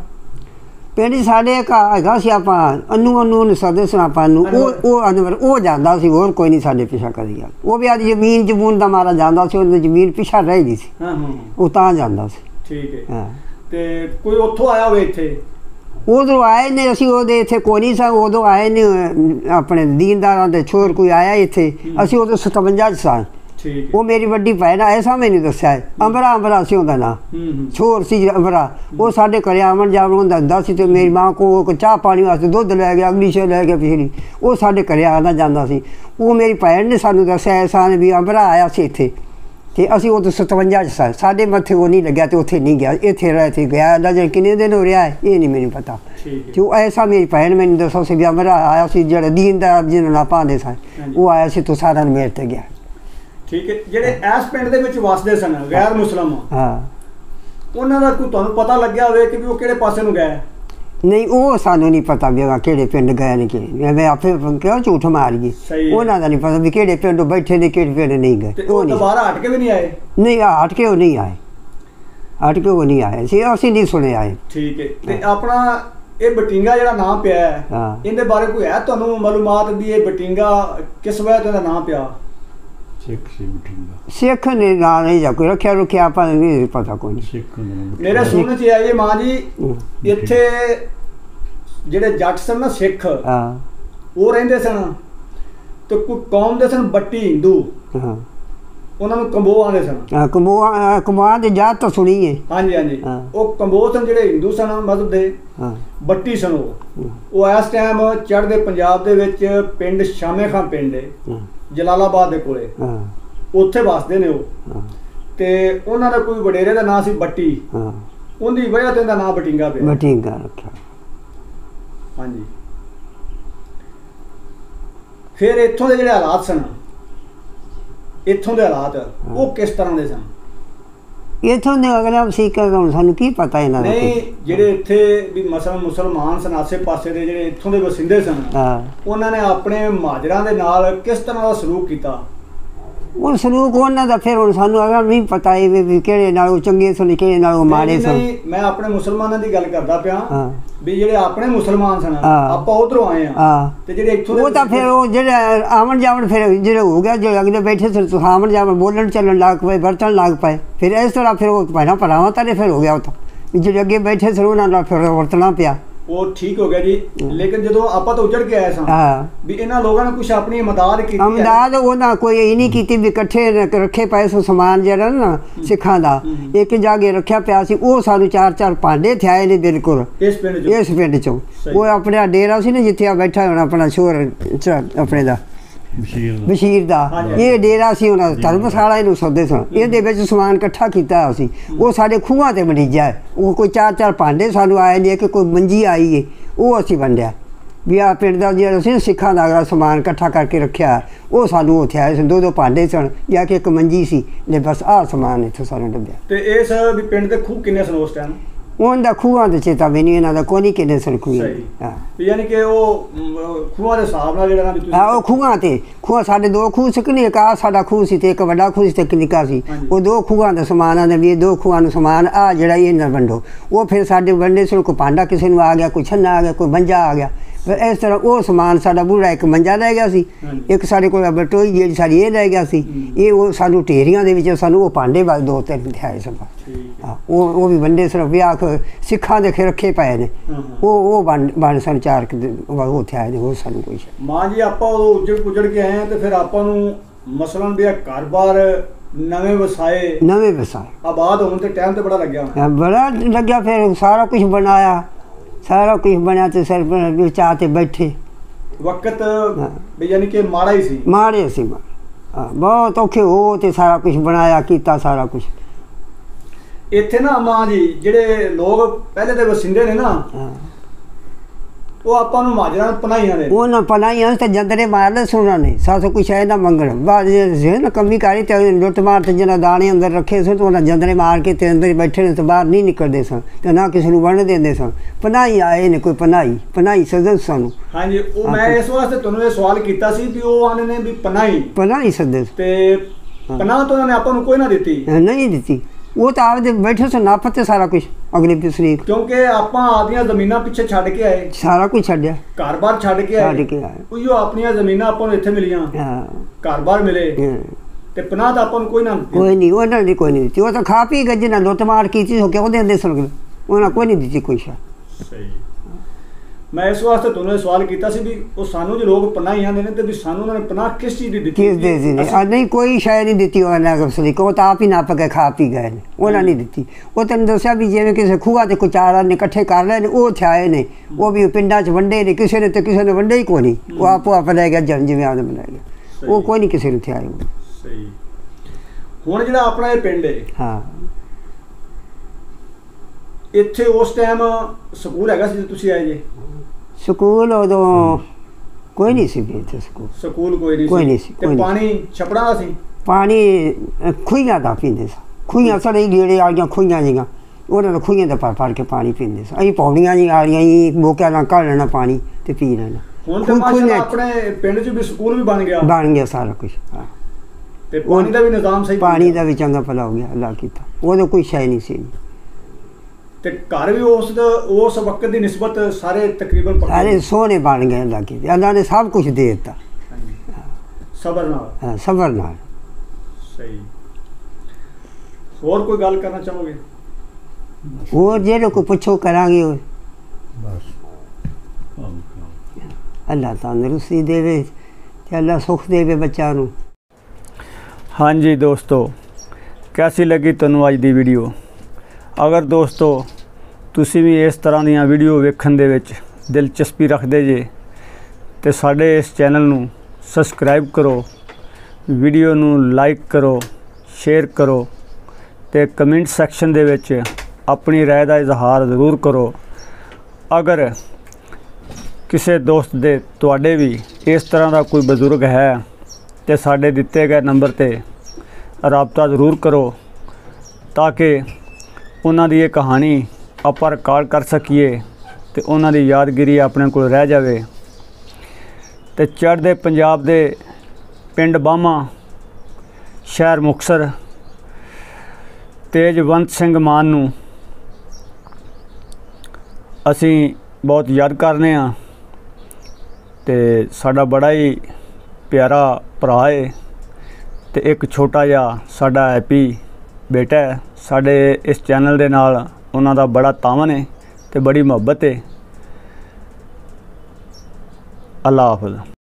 ਪਿੰਡ ਸਾਡੇ ਇੱਕ ਹੈਗਾ ਸੀ ਆਪਾਂ ਅਨੂ ਅਨੂ ਨੂੰ ਸਦੇ ਸੁਣਾ ਆਪਾਂ ਨੂੰ ਉਹ ਉਹ ਅਨਵਰ ਉਹ ਜਾਂਦਾ ਸੀ ਹੋਰ ਕੋਈ ਨਹੀਂ ਸਾਡੇ ਪਿਛਾ ਕਰੀ ਗਿਆ। ਉਹ ਵੀ ਅੱਜ ਜ਼ਮੀਨ ਜਮੂਨ ਦਾ ਮਾਰਾ ਜਾਂਦਾ ਸੀ ਉਹਦੀ ਜ਼ਮੀਨ ਪਿਛਾ ਰਹਿ ਗਈ ਸੀ। ਹਾਂ ਹਾਂ। ਉਹ ਤਾਂ ਜਾਂਦਾ ਸੀ। ਠੀਕ ਹੈ। ਹਾਂ। ਤੇ ਕੋਈ ਉੱਥੋਂ ਆਇਆ ਹੋਵੇ ਇੱਥੇ? ਉਦੋਂ ਆਏ ਨੇ ਅਸੀਂ ਉਹਦੇ ਇੱਥੇ ਕੋਈ ਨਹੀਂ ਸਾਂ ਉਦੋਂ ਆਏ ਨੇ ਆਪਣੇ ਦੀਨਦਾਰਾਂ ਦੇ ਛੋਰ ਕੋਈ ਆਇਆ ਇੱਥੇ ਅਸੀਂ ਉਦੋਂ 57 ਚ ਸਾਂ। ਉਹ ਮੇਰੀ ਵੱਡੀ ਭੈਣ ਆਏ ਸਾਂ ਮੈਨੂੰ ਦੱਸਿਆ। ਹੈ। ਅੰਬਰਾ ਅੰਬਰਾ ਸੀ ਉਹਦਾ ਨਾਂ। ਛੋਰ ਸੀ ਅੰਬਰਾ। ਉਹ ਸਾਡੇ ਘਰੇ ਆਵਣ ਜਾਵਣ ਹੁੰਦਾ ਹੁੰਦਾ ਸੀ ਤੇ ਮੇਰੀ ਮਾਂ ਕੋ ਕੋ ਚਾਹ ਪਾਣੀ ਵਾਸਤੇ ਦੁੱਧ ਲੈ ਗਿਆ ਅਗਲੀ ਸ਼ੇ ਲੈ ਗਿਆ ਪਿਛਲੀ। ਉਹ ਸਾਡੇ ਘਰੇ ਆਉਂਦਾ ਜਾਂਦਾ ਸੀ। ਉਹ ਮੇਰੀ ਭੈਣ ਨੇ ਸਾਨੂੰ ਦੱਸਿਆ ਐਸਾ ਨੇ ਵੀ ਅੰਬਰਾ ਆਇਆ ਸੀ ਇੱਥੇ। ਤੇ ਅਸੀਂ ਉਹ 57 ਚ ਸਾਂ ਸਾਡੇ ਮੱਥੇ ਉਹ ਨਹੀਂ ਲੱਗਿਆ ਤੇ ਉੱਥੇ ਨਹੀਂ ਗਿਆ। ਇੱਥੇ ਰਹਿ ਤੇ ਗਿਆ। ਲਜਨ ਕਿੰਨੇ ਦਿਨ ਹੋ ਰਿਹਾ ਹੈ ਇਹ ਨਹੀਂ ਮੈਨੂੰ ਪਤਾ। ਠੀਕ ਤੇ ਹੈ ਉਹ ਐਸਾ ਮੇਰੀ ਭੈਣ ਮੈਨੂੰ ਦੱਸੋ ਸੀ ਵੀ ਅੰਬਰਾ ਆਇਆ ਸੀ ਜਿਹੜਾ ਦੀਨਦਾਰ ਜਿਹਨੂੰ ਨਾ ਪਾਉਂਦੇ ਸਾਂ ਹਾਂਜੀ। ਉਹ ਆਇਆ ਸੀ ਤੋਂ ਸਾਰਿਆਂ ਨੂੰ ਮੇਰ ਤੇ ਗਿਆ। ਠੀਕ ਹੈ ਜਿਹੜੇ ਇਸ ਪਿੰਡ ਦੇ ਵਿੱਚ ਵਸਦੇ ਸਨ ਗੈਰ ਮੁਸਲਮਾਨ ਹਾਂ। ਉਹਨਾਂ ਦਾ ਕੋਈ ਤੁਹਾਨੂੰ ਪਤਾ ਲੱਗਿਆ ਹੋਵੇ ਕਿ ਵੀ ਉਹ ਕਿਹੜੇ ਪਾਸੇ ਨੂੰ ਗਏ? ਨਹੀਂ ਉਹ ਸਾਨੂੰ ਨਹੀਂ ਪਤਾ ਵੀ ਉਹ ਕਿਹੜੇ ਪਿੰਡ ਗਏ ਨੇ ਕਿਹੜੇ ਮੈਂ ਆਪੇ ਕਿਉਂ ਝੂਠ ਮਾਰੀਏ। ਉਹਨਾਂ ਦਾ ਨਹੀਂ ਪਤਾ ਵੀ ਕਿਹੜੇ ਪਿੰਡ ਬੈਠੇ ਨੇ ਕਿਹੜੇ ਪਿੰਡ ਨਹੀਂ ਗਏ। ਉਹ ਦੁਬਾਰਾ ਹਟ ਕੇ ਵੀ ਨਹੀਂ ਆਏ? ਨਹੀਂ ਆ, ਹਟ ਕੇ ਉਹ ਨਹੀਂ ਆਏ। ਹਟ ਕੇ ਉਹ ਨਹੀਂ ਆਏ। ਸੀ ਅਸੀਂ ਨਹੀਂ ਸੁਣੇ ਆਏ। ਠੀਕ ਹੈ। ਤੇ ਆਪਣਾ ਇਹ ਬਟਿੰਗਾ ਜਿਹੜਾ ਨਾਮ ਪਿਆ ਹੈ ਹਾਂ। ਇਹਦੇ ਬਾਰੇ ਕੋਈ ਹੈ ਤੁਹਾਨੂੰ ਮਾਲੂਮਾਤ ਵੀ ਇਹ ਬਟਿੰਗਾ ਕਿਸ ਵਜ੍ਹਾ ਤੋਂ ਇਹਦਾ ਨਾਮ ਪਿਆ? ਸਿੱਖ ਸੀ ਬਠਿੰਡਾ ਸਿੱਖ ਨੇ ਨਾਂ ਨਹੀਂ ਜਾ ਕੋਈ ਰੱਖਿਆ ਰੁਖਿਆ ਆਪਾਂ ਨੂੰ ਨਹੀਂ ਪਤਾ ਕੋਈ ਨਹੀਂ ਸਿੱਖ ਨਾ ਮੇਰੇ। ਸੁਣਨ ਚ ਹੈ ਮਾਂ ਜੀ ਇੱਥੇ ਜਿਹੜੇ ਜੱਟ ਸਨ ਨਾ ਸਿੱਖ ਹਾਂ ਉਹ ਰਹਿੰਦੇ ਸਨ ਤੇ ਕੋਈ ਕੌਮ ਦੇ ਸਨ ਬੱਟੀ ਹਿੰਦੂ ਹਾਂ ਉਹਨਾਂ ਨੂੰ ਕੰਬੋ ਆਂਦੇ ਸਨ ਕਮੋਆ ਕਮੋਆ ਦੇ ਜਾਤ ਤਾਂ ਸੁਣੀ ਹੈ ਹਾਂਜੀ ਹਾਂਜੀ ਹਾਂ। ਉਹ ਕੰਬੋ ਸਨ ਜਿਹੜੇ ਹਿੰਦੂ ਸਨ ਮਜ਼ਹਬ ਦੇ ਹਾਂ ਬੱਟੀ ਸਨ ਉਹ ਉਹ ਇਸ ਟਾਈਮ ਚੜ੍ਹਦੇ ਪੰਜਾਬ ਦੇ ਵਿੱਚ ਪਿੰਡ ਸ਼ਾਮੇ ਖਾਂ ਪਿੰਡ ਹੈ ਹਾਂ, ਜਲਾਲਾਬਾਦ ਦੇ ਕੋਲੇ। ਹਾਂ। ਉੱਥੇ ਵਸਦੇ ਨੇ ਉਹ। ਤੇ ਉਹਨਾਂ ਦਾ ਕੋਈ ਵਡੇਰੇ ਦਾ ਨਾਂ ਸੀ ਬੱਟੀ। ਹਾਂ। ਉਹਦੀ ਵਜ੍ਹਾ ਤੇ ਉਹਦਾ ਨਾਂ ਬਟਿੰਗਾ ਪਿਆ। ਬਟਿੰਗਾ ਰੱਖਿਆ। ਹਾਂਜੀ। ਫਿਰ ਇੱਥੋਂ ਦੇ ਜਿਹੜੇ ਹਾਲਾਤ ਸਨ ਇੱਥੋਂ ਦੇ ਹਾਲਾਤ ਉਹ ਕਿਸ ਤਰ੍ਹਾਂ ਦੇ ਸਨ? ਇਥੋਂ ਦੇ ਅਗਲਾ ਸਿੱਕਾ ਹੁਣ ਸਾਨੂੰ ਕੀ ਪਤਾ ਇਹਨਾਂ ਦਾ ਨਹੀਂ? ਜਿਹੜੇ ਇੱਥੇ ਵੀ ਮਸਲਨ ਮੁਸਲਮਾਨ ਸਨ ਆਸੇ ਪਾਸੇ ਦੇ ਜਿਹੜੇ ਇੱਥੋਂ ਦੇ ਵਸਿੰਦੇ ਸਨ ਹਾਂ ਉਹਨਾਂ ਨੇ ਆਪਣੇ ਮਹਾਜਰਾਂ ਦੇ ਨਾਲ ਕਿਸ ਤਰ੍ਹਾਂ ਦਾ ਸਲੂਕ ਕੀਤਾ ਉਹ ਸਲੂਕ ਉਹਨਾਂ ਦਾ ਫਿਰ ਹੁਣ ਸਾਨੂੰ ਅਗਰ ਨਹੀਂ ਪਤਾ ਇਹ ਵੀ- ਵੀ ਕਿਹੜੇ ਨਾਲ ਉਹ ਚੰਗੇ ਸਨ ਕਿਹੜੇ ਨਾਲ ਉਹ ਮਾੜੇ ਸਨ। ਨਹੀਂ, ਮੈਂ ਆਪਣੇ ਮੁਸਲਮਾਨਾਂ ਦੀ ਗੱਲ ਕਰਦਾ ਪਿਆ। ਵੀ ਜਿਹੜੇ ਆਪਣੇ ਮੁਸਲਮਾਨ ਸਨ। ਆਪਾਂ ਉਧਰੋਂ ਆਏ ਆ ਤੇ ਜਿਹੜੇ ਇੱਥੋਂ ਉਹ ਤਾਂ ਫਿਰ ਉਹ ਜਿਹੜੇ ਆਵਣ ਜਾਵਣ ਫਿਰ ਜਿਹੜੇ ਹੋ ਗਿਆ ਜਿਹੜੇ ਅਗਲੇ ਬੈਠੇ ਸੀ ਤੋਂ ਆਵਣ ਜਾਵਣ ਬੋਲਣ ਚੱਲਣ ਲੱਗ ਪਏ ਵਰਤਣ ਲੱਗ ਪਏ। ਫਿਰ ਇਸ ਤਰ੍ਹਾਂ ਫਿਰ ਉਹ ਭੈਣਾਂ ਭਰਾਵਾਂ ਤਾਂ ਫਿਰ ਹੋ ਗਿਆ ਉਹ ਤਾਂ। ਵੀ ਜਿਹੜੇ ਅੱਗੇ ਬੈਠੇ ਸੀ ਉਹਨਾਂ ਨਾਲ ਫਿਰ ਵਰਤਣਾ ਪਿਆ। ਉਹ ਠੀਕ ਹੋ ਗਿਆ ਜੀ। ਲੇਕਿਨ ਜਦੋਂ ਆਪਾਂ ਤਾਂ ਉਜੜ ਕੇ ਆਏ ਸਾਂ ਹਾਂ। ਵੀ ਇਹਨਾਂ ਲੋਕਾਂ ਨੇ ਕੁਝ ਆਪਣੀ ਮਦਦ ਕੀਤੀ ਹੈ। ਅਮਦਾਦ ਉਹਨਾਂ ਕੋਈ ਇਹ ਨਹੀਂ ਕੀਤੀ ਵੀ ਇਕੱਠੇ ਰ- ਰੱਖੇ ਪਏ ਸੋ ਸਮਾਨ ਜਿਹੜਾ ਨਾ ਸਿੱਖਾਂ ਦਾ। ਇੱਕ ਜਾਗੇ ਰੱਖਿਆ ਪਿਆ ਸੀ ਉਹ ਸਾਨੂੰ ਚਾਰ ਚਾਰ ਭਾਂਡੇ ਥਿਆਏ ਨੇ ਬਿਲਕੁਲ। ਇਸ ਪਿੰਡ 'ਚ। ਇਸ ਪਿੰਡ ਚੋਂ। ਸਹੀ। ਉਹ ਆਪਣੇ ਡੇਰਾ ਸੀ ਨਾ ਜਿੱਥੇ ਆ ਬੈਠਾ ਹੁਣ ਆਪਣਾ ਸ਼ੋਰ ਚ- ਆਪਣੇ ਦਾ। ਬਸ਼ੀਰ ਦਾ। ਬਸ਼ੀਰ ਦਾ। ਹਾਂਜੀ। ਇਹ ਡੇਰਾ ਸੀ ਉਹਨਾਂ ਦਾ ਧਰਮਸ਼ਾਲਾ ਇਹਨੂੰ ਸੱਦੇ ਸਨ ਇਹਦੇ ਵਿੱਚ ਸਮਾਨ ਇਕੱਠਾ ਕੀਤਾ ਸੀ। ਉਹ ਸਾਡੇ ਖੂਹਾਂ ਤੇ ਵੰਡੀਜਾ ਹੈ ਉਹ ਕੋਈ ਚਾਰ ਚਾਰ ਭਾਂਡੇ ਸਾਨੂੰ ਆਏ ਨੇ ਕਿ ਕੋਈ ਮੰਜੀ ਆਈ ਏ। ਉਹ ਅਸੀਂ ਵੰਡਿਆ। ਵੀ ਆ ਪਿੰਡ ਦਾ ਜਿਹੜਾ ਸੀ ਨਾ ਸਿੱਖਾਂ ਦਾ ਅਗਲਾ ਸਮਾਨ ਇਕੱਠਾ ਕਰਕੇ ਰੱਖਿਆ ਉਹ ਸਾਨੂੰ ਉੱਥੇ ਆਏ ਸਨ ਦੋ ਦੋ ਭਾਂਡੇ ਸਨ ਜਾਂ ਕਿ ਇੱਕ ਮੰਜੀ ਸੀ। ਨੇ ਬਸ ਆਹ ਸਮਾਨ ਇੱਥੇ ਸਾਨੂੰ ਲੱਭਿਆ। ਤੇ ਇਸ ਵੀ ਪਿੰਡ ਦੇ ਖੂਹ ਕਿੰਨੇ ਸਨ? ਉਸ ਟਾਈਮ ਉਹਨਾਂ ਦਾ ਖੂਹਾਂ ਦੇ ਚੇਤਾ ਵੀ ਨਹੀਂ ਇਹਨਾਂ ਦਾ ਕੋਈ ਨਹੀਂ ਕਿੰਨੇ ਸਨ ਖੂਹ ਸਹੀ ਹਾਂ ਯਾਨੀ ਕਿ ਉਹ ਖੂਹਾਂ ਦੇ ਹਿਸਾਬ ਨਾਲ ਜਿਹੜਾ ਨਾ ਵੀ ਤੁਸੀਂ ਹਾਂ ਉਹ ਖੂਹਾਂ ਤੇ ਖੂਹਾਂ ਸਾਡੇ ਦੋ ਖੂਹ ਸੀ ਕਿ ਸਾਡਾ ਖੂਹ ਸੀ ਤੇ ਇੱਕ ਵੱਡਾ ਖੂਹ ਸੀ ਤੇ ਇੱਕ ਨਿੱਕਾ ਸੀ ਹਾਂਜੀ। ਉਹ ਦੋ ਖੂਹਾਂ ਦਾ ਸਮਾਨ ਆਂਦੇ ਵੀ ਇਹ ਦੋ ਖੂਹਾਂ ਨੂੰ ਸਮਾਨ ਆ ਜਿਹੜਾ ਇਹ ਨਾ ਵੰਡੋ ਉਹ ਫਿਰ ਸਾਡੇ ਵੰਡੇ ਸੀ ਕੋਈ ਭਾਂਡਾ ਕਿਸੇ ਨੂੰ ਆ ਗਿਆ ਕੋਈ ਛੰਨਾ ਆ ਗਿਆ ਕੋਈ ਮੰਜਾ ਆ ਗਿਆ ਫਿਰ ਇਸ ਤਰ੍ਹਾਂ ਉਹ ਸਮਾਨ ਸਾਡਾ ਬੂੜਾ ਇੱਕ ਮੰਜਾ ਲੈ ਗਿਆ ਸੀ। ਇੱਕ ਸਾਡੇ ਕੋਲ ਬਟੋਈ ਜਿਹੜੀ ਸਾਡੀ ਇਹ ਲੈ ਗਿਆ ਸੀ ਇਹ ਉਹ ਸਾਨੂੰ ਢੇਰੀਆਂ ਦੇ ਵਿੱਚ ਸਾਨੂੰ ਉਹ ਭਾਂਡੇ ਬਸ ਦੋ ਤਿੰਨ ਥਿਆਏ ਸਨ ਉਹ ਉਹ ਵੀ ਵੰਡੇ ਸਿਰਫ ਵਿਆਹ ਸਿੱਖਾਂ ਦੇ ਖੇ ਰੱਖੇ ਪਏ ਨੇ। ਉਹ ਉਹ ਵੰਡ ਸਨ ਚਾਰ ਉਹ ਉਹ ਥਿਆਏ ਨੇ ਹੋਰ ਸਾਨੂੰ ਕੋਈ ਮਾਂ ਜੀ ਆਪਾਂ ਉਦੋਂ ਉੱਜੜ ਪੁੱਜੜ ਕੇ ਆਏ ਆ ਤੇ ਫਿਰ ਆਪਾਂ ਨੂੰ ਮਸਲਨ ਵੀ ਘਰ-ਬਾਰ ਨਵੇਂ ਵਸਾਏ। ਨਵੇਂ ਵਸਾਏ। ਆਬਾਦ ਹੋਣ ਤੇ ਟਾਈਮ ਤੇ ਬੜਾ ਲੱਗਿਆ ਬੜਾ ਲੱਗਿਆ ਫਿਰ ਸਾਰਾ ਕੁਝ ਬਣਾਇਆ। ਸਾਰਾ ਕੁਝ ਬਣਿਆ ਤੇ ਸਿਰ ਚਾਹ ਤੇ ਬੈਠੇ। ਵਕਤ ਵੀ ਯਾਨੀ ਕਿ ਮਾੜਾ ਹੀ ਸੀ। ਮਾਰੇ ਸੀ ਬਹੁਤ ਔਖੇ ਹੋ ਤੇ ਸਾਰਾ ਕੁਝ ਬਣਾਇਆ ਕੀਤਾ ਸਾਰਾ ਕੁਝ ਇੱਥੇ ਨਾ ਮਾਂ ਜੀ ਜਿਹੜੇ ਲੋਕ ਪਹਿਲੇ ਦੇ ਵਸਿੰਦੇ ਨੇ ਨਾ। ਉਹ ਆਪਾਂ ਨੂੰ ਮਾਜਰਾਂ ਪਨਾਈਆਂ ਨੇ। ਉਹਨਾਂ ਪਨਾਈਆਂ ਤੇ ਜੰਦਰੇ ਮਾਰਦੇ ਸੁਣਾ ਨਹੀਂ ਸਾਸੋ ਕੁਛ ਹੈ ਨਾ ਮੰਗਣ। ਬਾਅਦ ਜੇ ਨਾ ਕਮੀ ਕਰੀ ਤੇ ਲੁੱਟ ਮਾਰ ਤੇ ਜਿਹਨਾਂ ਦਾਣੇ ਅੰਦਰ ਰੱਖੇ ਸਨ ਤੇ ਉਹਨਾਂ ਜੰਦਰੇ ਮਾਰ ਕੇ ਤੇ ਅੰਦਰ ਬੈਠੇ ਨੇ ਤੇ ਬਾਹਰ ਨਹੀਂ ਨਿਕਲਦੇ ਸਨ ਤੇ ਨਾ ਕਿਸੇ ਨੂੰ ਵੜਨ ਦਿੰਦੇ ਸਨ। ਪਨਾਈ ਆਏ ਨੇ ਕੋਈ ਪਨਾਈ ਪਨਾਈ ਸਦਨ ਸਾਨੂੰ। ਹਾਂਜੀ ਉਹ ਮੈਂ ਇਸ ਵਾਸਤੇ ਤੁਹਾਨੂੰ ਇਹ ਸਵਾਲ ਕੀਤਾ ਸੀ ਵੀ ਉਹ ਆਨੇ ਨੇ ਵੀ ਪਨਾਈ ਪਨਾਈ ਸਦਨ ਤੇ ਪਨਾਹ ਤੋਂ ਉਹਨਾਂ ਨੇ ਆਪਾਂ ਨੂੰ ਕੋਈ ਨਾ ਦਿੱਤੀ। ਨਹੀਂ ਦਿੱਤੀ। ਉਹ ਤਾਂ ਆਪਦੇ ਬੈਠੇ ਸਨ ਨਾਪਤ ਤੇ ਸਾਰਾ ਕੁਝ ਅਗਲੇ ਪਿਛਲੀ ਕਿਉਂਕਿ ਆਪਾਂ ਆਪਦੀਆਂ ਜ਼ਮੀਨਾਂ ਪਿੱਛੇ ਛੱਡ ਕੇ ਆਏ। ਸਾਰਾ ਕੁਝ ਛੱਡਿਆ। ਘਰ-ਬਾਰ ਛੱਡ ਕੇ ਛੱਡ ਆਏ ਕੇ ਆਏ। ਉਹੀਓ ਆਪਣੀਆਂ ਜ਼ਮੀਨਾਂ ਆਪਾਂ ਨੂੰ ਇੱਥੇ ਮਿਲੀਆਂ। ਹਾਂ। ਘਰ-ਬਾਰ ਮਿਲੇ। ਤੇ ਪਨਾਹ ਤਾਂ ਆਪਾਂ ਨੂੰ ਕੋਈ ਨਾ ਦਿੱਤੀ। ਕੋਈ ਨਹੀਂ ਉਹਨਾਂ ਦੀ ਕੋਈ ਨਹੀਂ ਦਿੱਤੀ। ਉਹ ਤਾਂ ਖਾ ਪੀ ਗਏ ਜਿਹਨਾਂ ਲੁੱਟ ਮਾਰ ਕੀਤੀ ਹੋ ਕਿਉਂ ਦਿੰਦੇ ਸਨ ਉਹਨਾਂ ਕੋਈ ਨਹੀਂ ਦਿੱਤੀ ਕੋਈ ਸ਼ਾ ਸਹੀ। ਮੈਂ ਇਸ ਵਾਸਤੇ ਤੁਹਾਨੂੰ ਇਹ ਸਵਾਲ ਕੀਤਾ ਸੀ ਵੀ ਉਹ ਸਾਨੂੰ ਜੇ ਲੋਕ ਪਨਾਹ ਹੀ ਆਂਦੇ ਨੇ ਤੇ ਵੀ ਸਾਨੂੰ ਉਹਨਾਂ ਨੇ ਪਨਾਹ ਕਿਸ ਚੀਜ਼ ਦੀ ਦਿੱਤੀ ਕਿਸ ਦੇ ਆ ਨਹੀਂ ਕੋਈ ਸ਼ੈ ਨਹੀਂ ਦਿੱਤੀ ਉਹਨਾਂ ਨੇ ਅਸਲੀ ਕੋ ਤਾਂ ਆਪ ਹੀ ਨਾਪ ਕੇ ਖਾ ਪੀ ਗਏ ਨੇ। ਉਹਨਾਂ ਨਹੀਂ ਦਿੱਤੀ। ਉਹ ਤੈਨੂੰ ਦੱਸਿਆ ਵੀ ਜਿਵੇਂ ਕਿਸੇ ਖੂਆ ਤੇ ਕੁਚਾਰਾ ਨੇ ਇਕੱਠੇ ਕਰ ਲਏ ਨੇ ਉਹ ਥਿਆਏ ਨੇ। ਉਹ ਵੀ ਪਿੰਡਾਂ 'ਚ ਵੰਡੇ ਨੇ ਕਿਸੇ ਨੇ ਤੇ ਕਿਸੇ ਨੇ ਵੰਡੇ ਹੀ ਕੋਈ ਨਹੀਂ। ਉਹ ਆਪੋ ਆਪ ਲੈ ਗਿਆ ਜਨ ਜਿਵੇਂ ਆਦਮ ਲੈ ਗਿਆ। ਉਹ ਕੋਈ ਨਹੀਂ ਕਿਸੇ ਨੂੰ ਥਿਆਏ ਸਹੀ। ਹੁਣ ਜਿਹੜਾ ਆਪਣਾ ਇਹ ਪਿੰਡ ਹੈ। ਹਾਂ। ਇੱਥੇ ਉਸ ਟਾਈਮ ਸਕੂਲ ਹੈਗਾ ਸੀ ਜਦੋਂ ਤੁਸੀਂ ਆਏ ਜੇ? ਸਕੂਲ ਉਦੋਂ ਕੋਈ ਨਹੀਂ ਸੀ ਵੀ ਇੱਥੇ ਸਕੂਲ। ਸਕੂਲ ਕੋਈ ਨਹੀਂ ਕੋਈ ਨਹੀਂ ਸੀ, ਤੇ ਕੋਈ ਨਹੀਂ ਪਾਣੀ ਛਪੜਾ ਦਾ ਸੀ? ਪਾਣੀ ਅ, ਖੂਹੀਆਂ ਦਾ ਪੀਂਦੇ ਸੀ। ਖੂਹੀਆਂ ਸਾਡੇ ਗੇੜੇ ਵਾਲੀਆਂ ਖੂਹੀਆਂ ਜੀਆਂ। ਉਹਨਾਂ ਨੂੰ ਖੂਹੀਆਂ ਦਾ ਭਰ ਭਰ ਕੇ ਪਾਣੀ ਪੀਂਦੇ ਸੀ। ਅਸੀਂ ਪੌੜੀਆਂ ਜੀ ਵਾਲੀਆਂ ਹੀ ਬੋਕਿਆਂ ਨਾਲ ਘੜ ਲੈਣਾ ਪਾਣੀ ਤੇ ਪੀ ਲੈਣਾ। ਹੁਣ ਤੇ ਖੂਹ- ਮਾਸ਼ਾਅੱਲਾ ਖੂਹੀਆਂ 'ਚ ਆਪਣੇ ਪਿੰਡ 'ਚ ਵੀ ਸਕੂਲ ਵੀ ਬਣ ਗਿਆ। ਬਣ ਗਿਆ ਸਾਰਾ ਕੁਝ ਤੇ ਪਾਣੀ ਦਾ ਵੀ ਨਿਜ਼ਾਮ ਸਹੀ ਪਾਣੀ ਦਾ ਵੀ ਚੰਗਾ ਭਲਾ ਹੋ ਗਿਆ ਅੱਲਾ ਕੀਤਾ। ਉਦੋਂ ਕੋਈ ਸ਼ੈ ਨਹੀਂ ਸੀ। ਤੇ ਘਰ ਵੀ ਉਸ ਦਾ ਉਸ ਵਕਤ ਦੀ ਨਿਸਬਤ ਸਾਰੇ ਤਕਰੀਬਨ ਪੱਕੇ ਸਾਰੇ ਸੋਹਣੇ ਬਣ ਗਏ ਅੱਲਾ ਕੀਤੇ ਅੱਲਾ ਨੇ ਸਭ ਕੁਝ ਦੇ ਦਿੱਤਾ। ਸਬਰ ਨਾਲ। ਹਾਂ, ਸਬਰ ਨਾਲ। ਸਹੀ। ਹੋਰ ਕੋਈ ਗੱਲ ਕਰਨਾ ਚਾਹੋਗੇ? ਹੋਰ ਜਿਹੜੇ ਕੋ ਪੁੱਛੋ ਕਰਾਂਗੇ ਬਸ। ਅੱਲਾ ਤੰਦਰੁਸਤੀ ਦੇਵੇ ਤੇ ਅੱਲਾ ਸੁਖ ਦੇਵੇ ਬੱਚਾ ਨੂੰ। ਹਾਂਜੀ ਦੋਸਤੋ ਕੈਸੀ ਲੱਗੀ ਤੁਹਾਨੂੰ ਅੱਜ ਦੀ ਵੀਡੀਓ ਅਗਰ ਦੋਸਤੋ ਤੁਸੀਂ ਵੀ ਇਸ ਤਰ੍ਹਾਂ ਦੀਆਂ ਵੀਡੀਓ ਵੇਖਣ ਦੇ ਵਿੱਚ ਦਿਲਚਸਪੀ ਰੱਖਦੇ ਜੇ ਤੇ ਸਾਡੇ ਇਸ ਚੈਨਲ ਨੂੰ ਸਬਸਕ੍ਰਾਈਬ ਕਰੋ ਵੀਡੀਓ ਨੂੰ ਲਾਈਕ ਕਰੋ ਸ਼ੇਅਰ ਕਰੋ ਤੇ ਕਮੈਂਟ ਸੈਕਸ਼ਨ ਦੇ ਵਿੱਚ ਆਪਣੀ رائے ਦਾ ਇਜ਼ਹਾਰ ਜ਼ਰੂਰ ਕਰੋ ਅਗਰ ਕਿਸੇ ਦੋਸਤ ਦੇ ਤੁਹਾਡੇ ਵੀ ਇਸ ਤਰ੍ਹਾਂ ਦਾ ਕੋਈ ਬਜ਼ੁਰਗ ਹੈ ਤੇ ਸਾਡੇ ਦਿੱਤੇ ਗਏ ਨੰਬਰ ਤੇ ਰਾਬਤਾ ਜ਼ਰੂਰ ਕਰੋ ਤਾਂ ਕਿ ਉਹਨਾਂ ਦੀ ਇਹ ਕਹਾਣੀ ਆਪਾਂ ਰਿਕਾਰਡ ਕਰ ਸਕੀਏ ਤੇ ਉਹਨਾਂ ਦੀ ਯਾਦਗਿਰੀ ਆਪਣੇ ਕੋਲ ਰਹਿ ਜਾਵੇ। ਤੇ ਚੜ੍ਹਦੇ ਪੰਜਾਬ ਦੇ ਪਿੰਡ ਬਾਮਾ ਸ਼ਹਿਰ ਮੁਕਸਰ, ਤੇਜਵੰਤ ਸਿੰਘ ਮਾਨ ਨੂੰ ਅਸੀਂ ਬਹੁਤ ਯਾਦ ਕਰਨੇ ਆ ਤੇ ਸਾਡਾ ਬੜਾ ਹੀ ਪਿਆਰਾ ਭਰਾ ਏ ਤੇ ਇੱਕ ਛੋਟਾ ਜਿਹਾ ਸਾਡਾ ਹੈਪੀ ਬੇਟਾ ਹੈ। ਸਾਡੇ ਇਸ ਚੈਨਲ ਦੇ ਨਾਲ ਉਹਨਾਂ ਦਾ ਬੜਾ ਤਾਵਨ ਹੈ ਤੇ ਬੜੀ ਮੁਹੱਬਤ ਹੈ ਅੱਲਾ ਹਾਫਿਜ਼।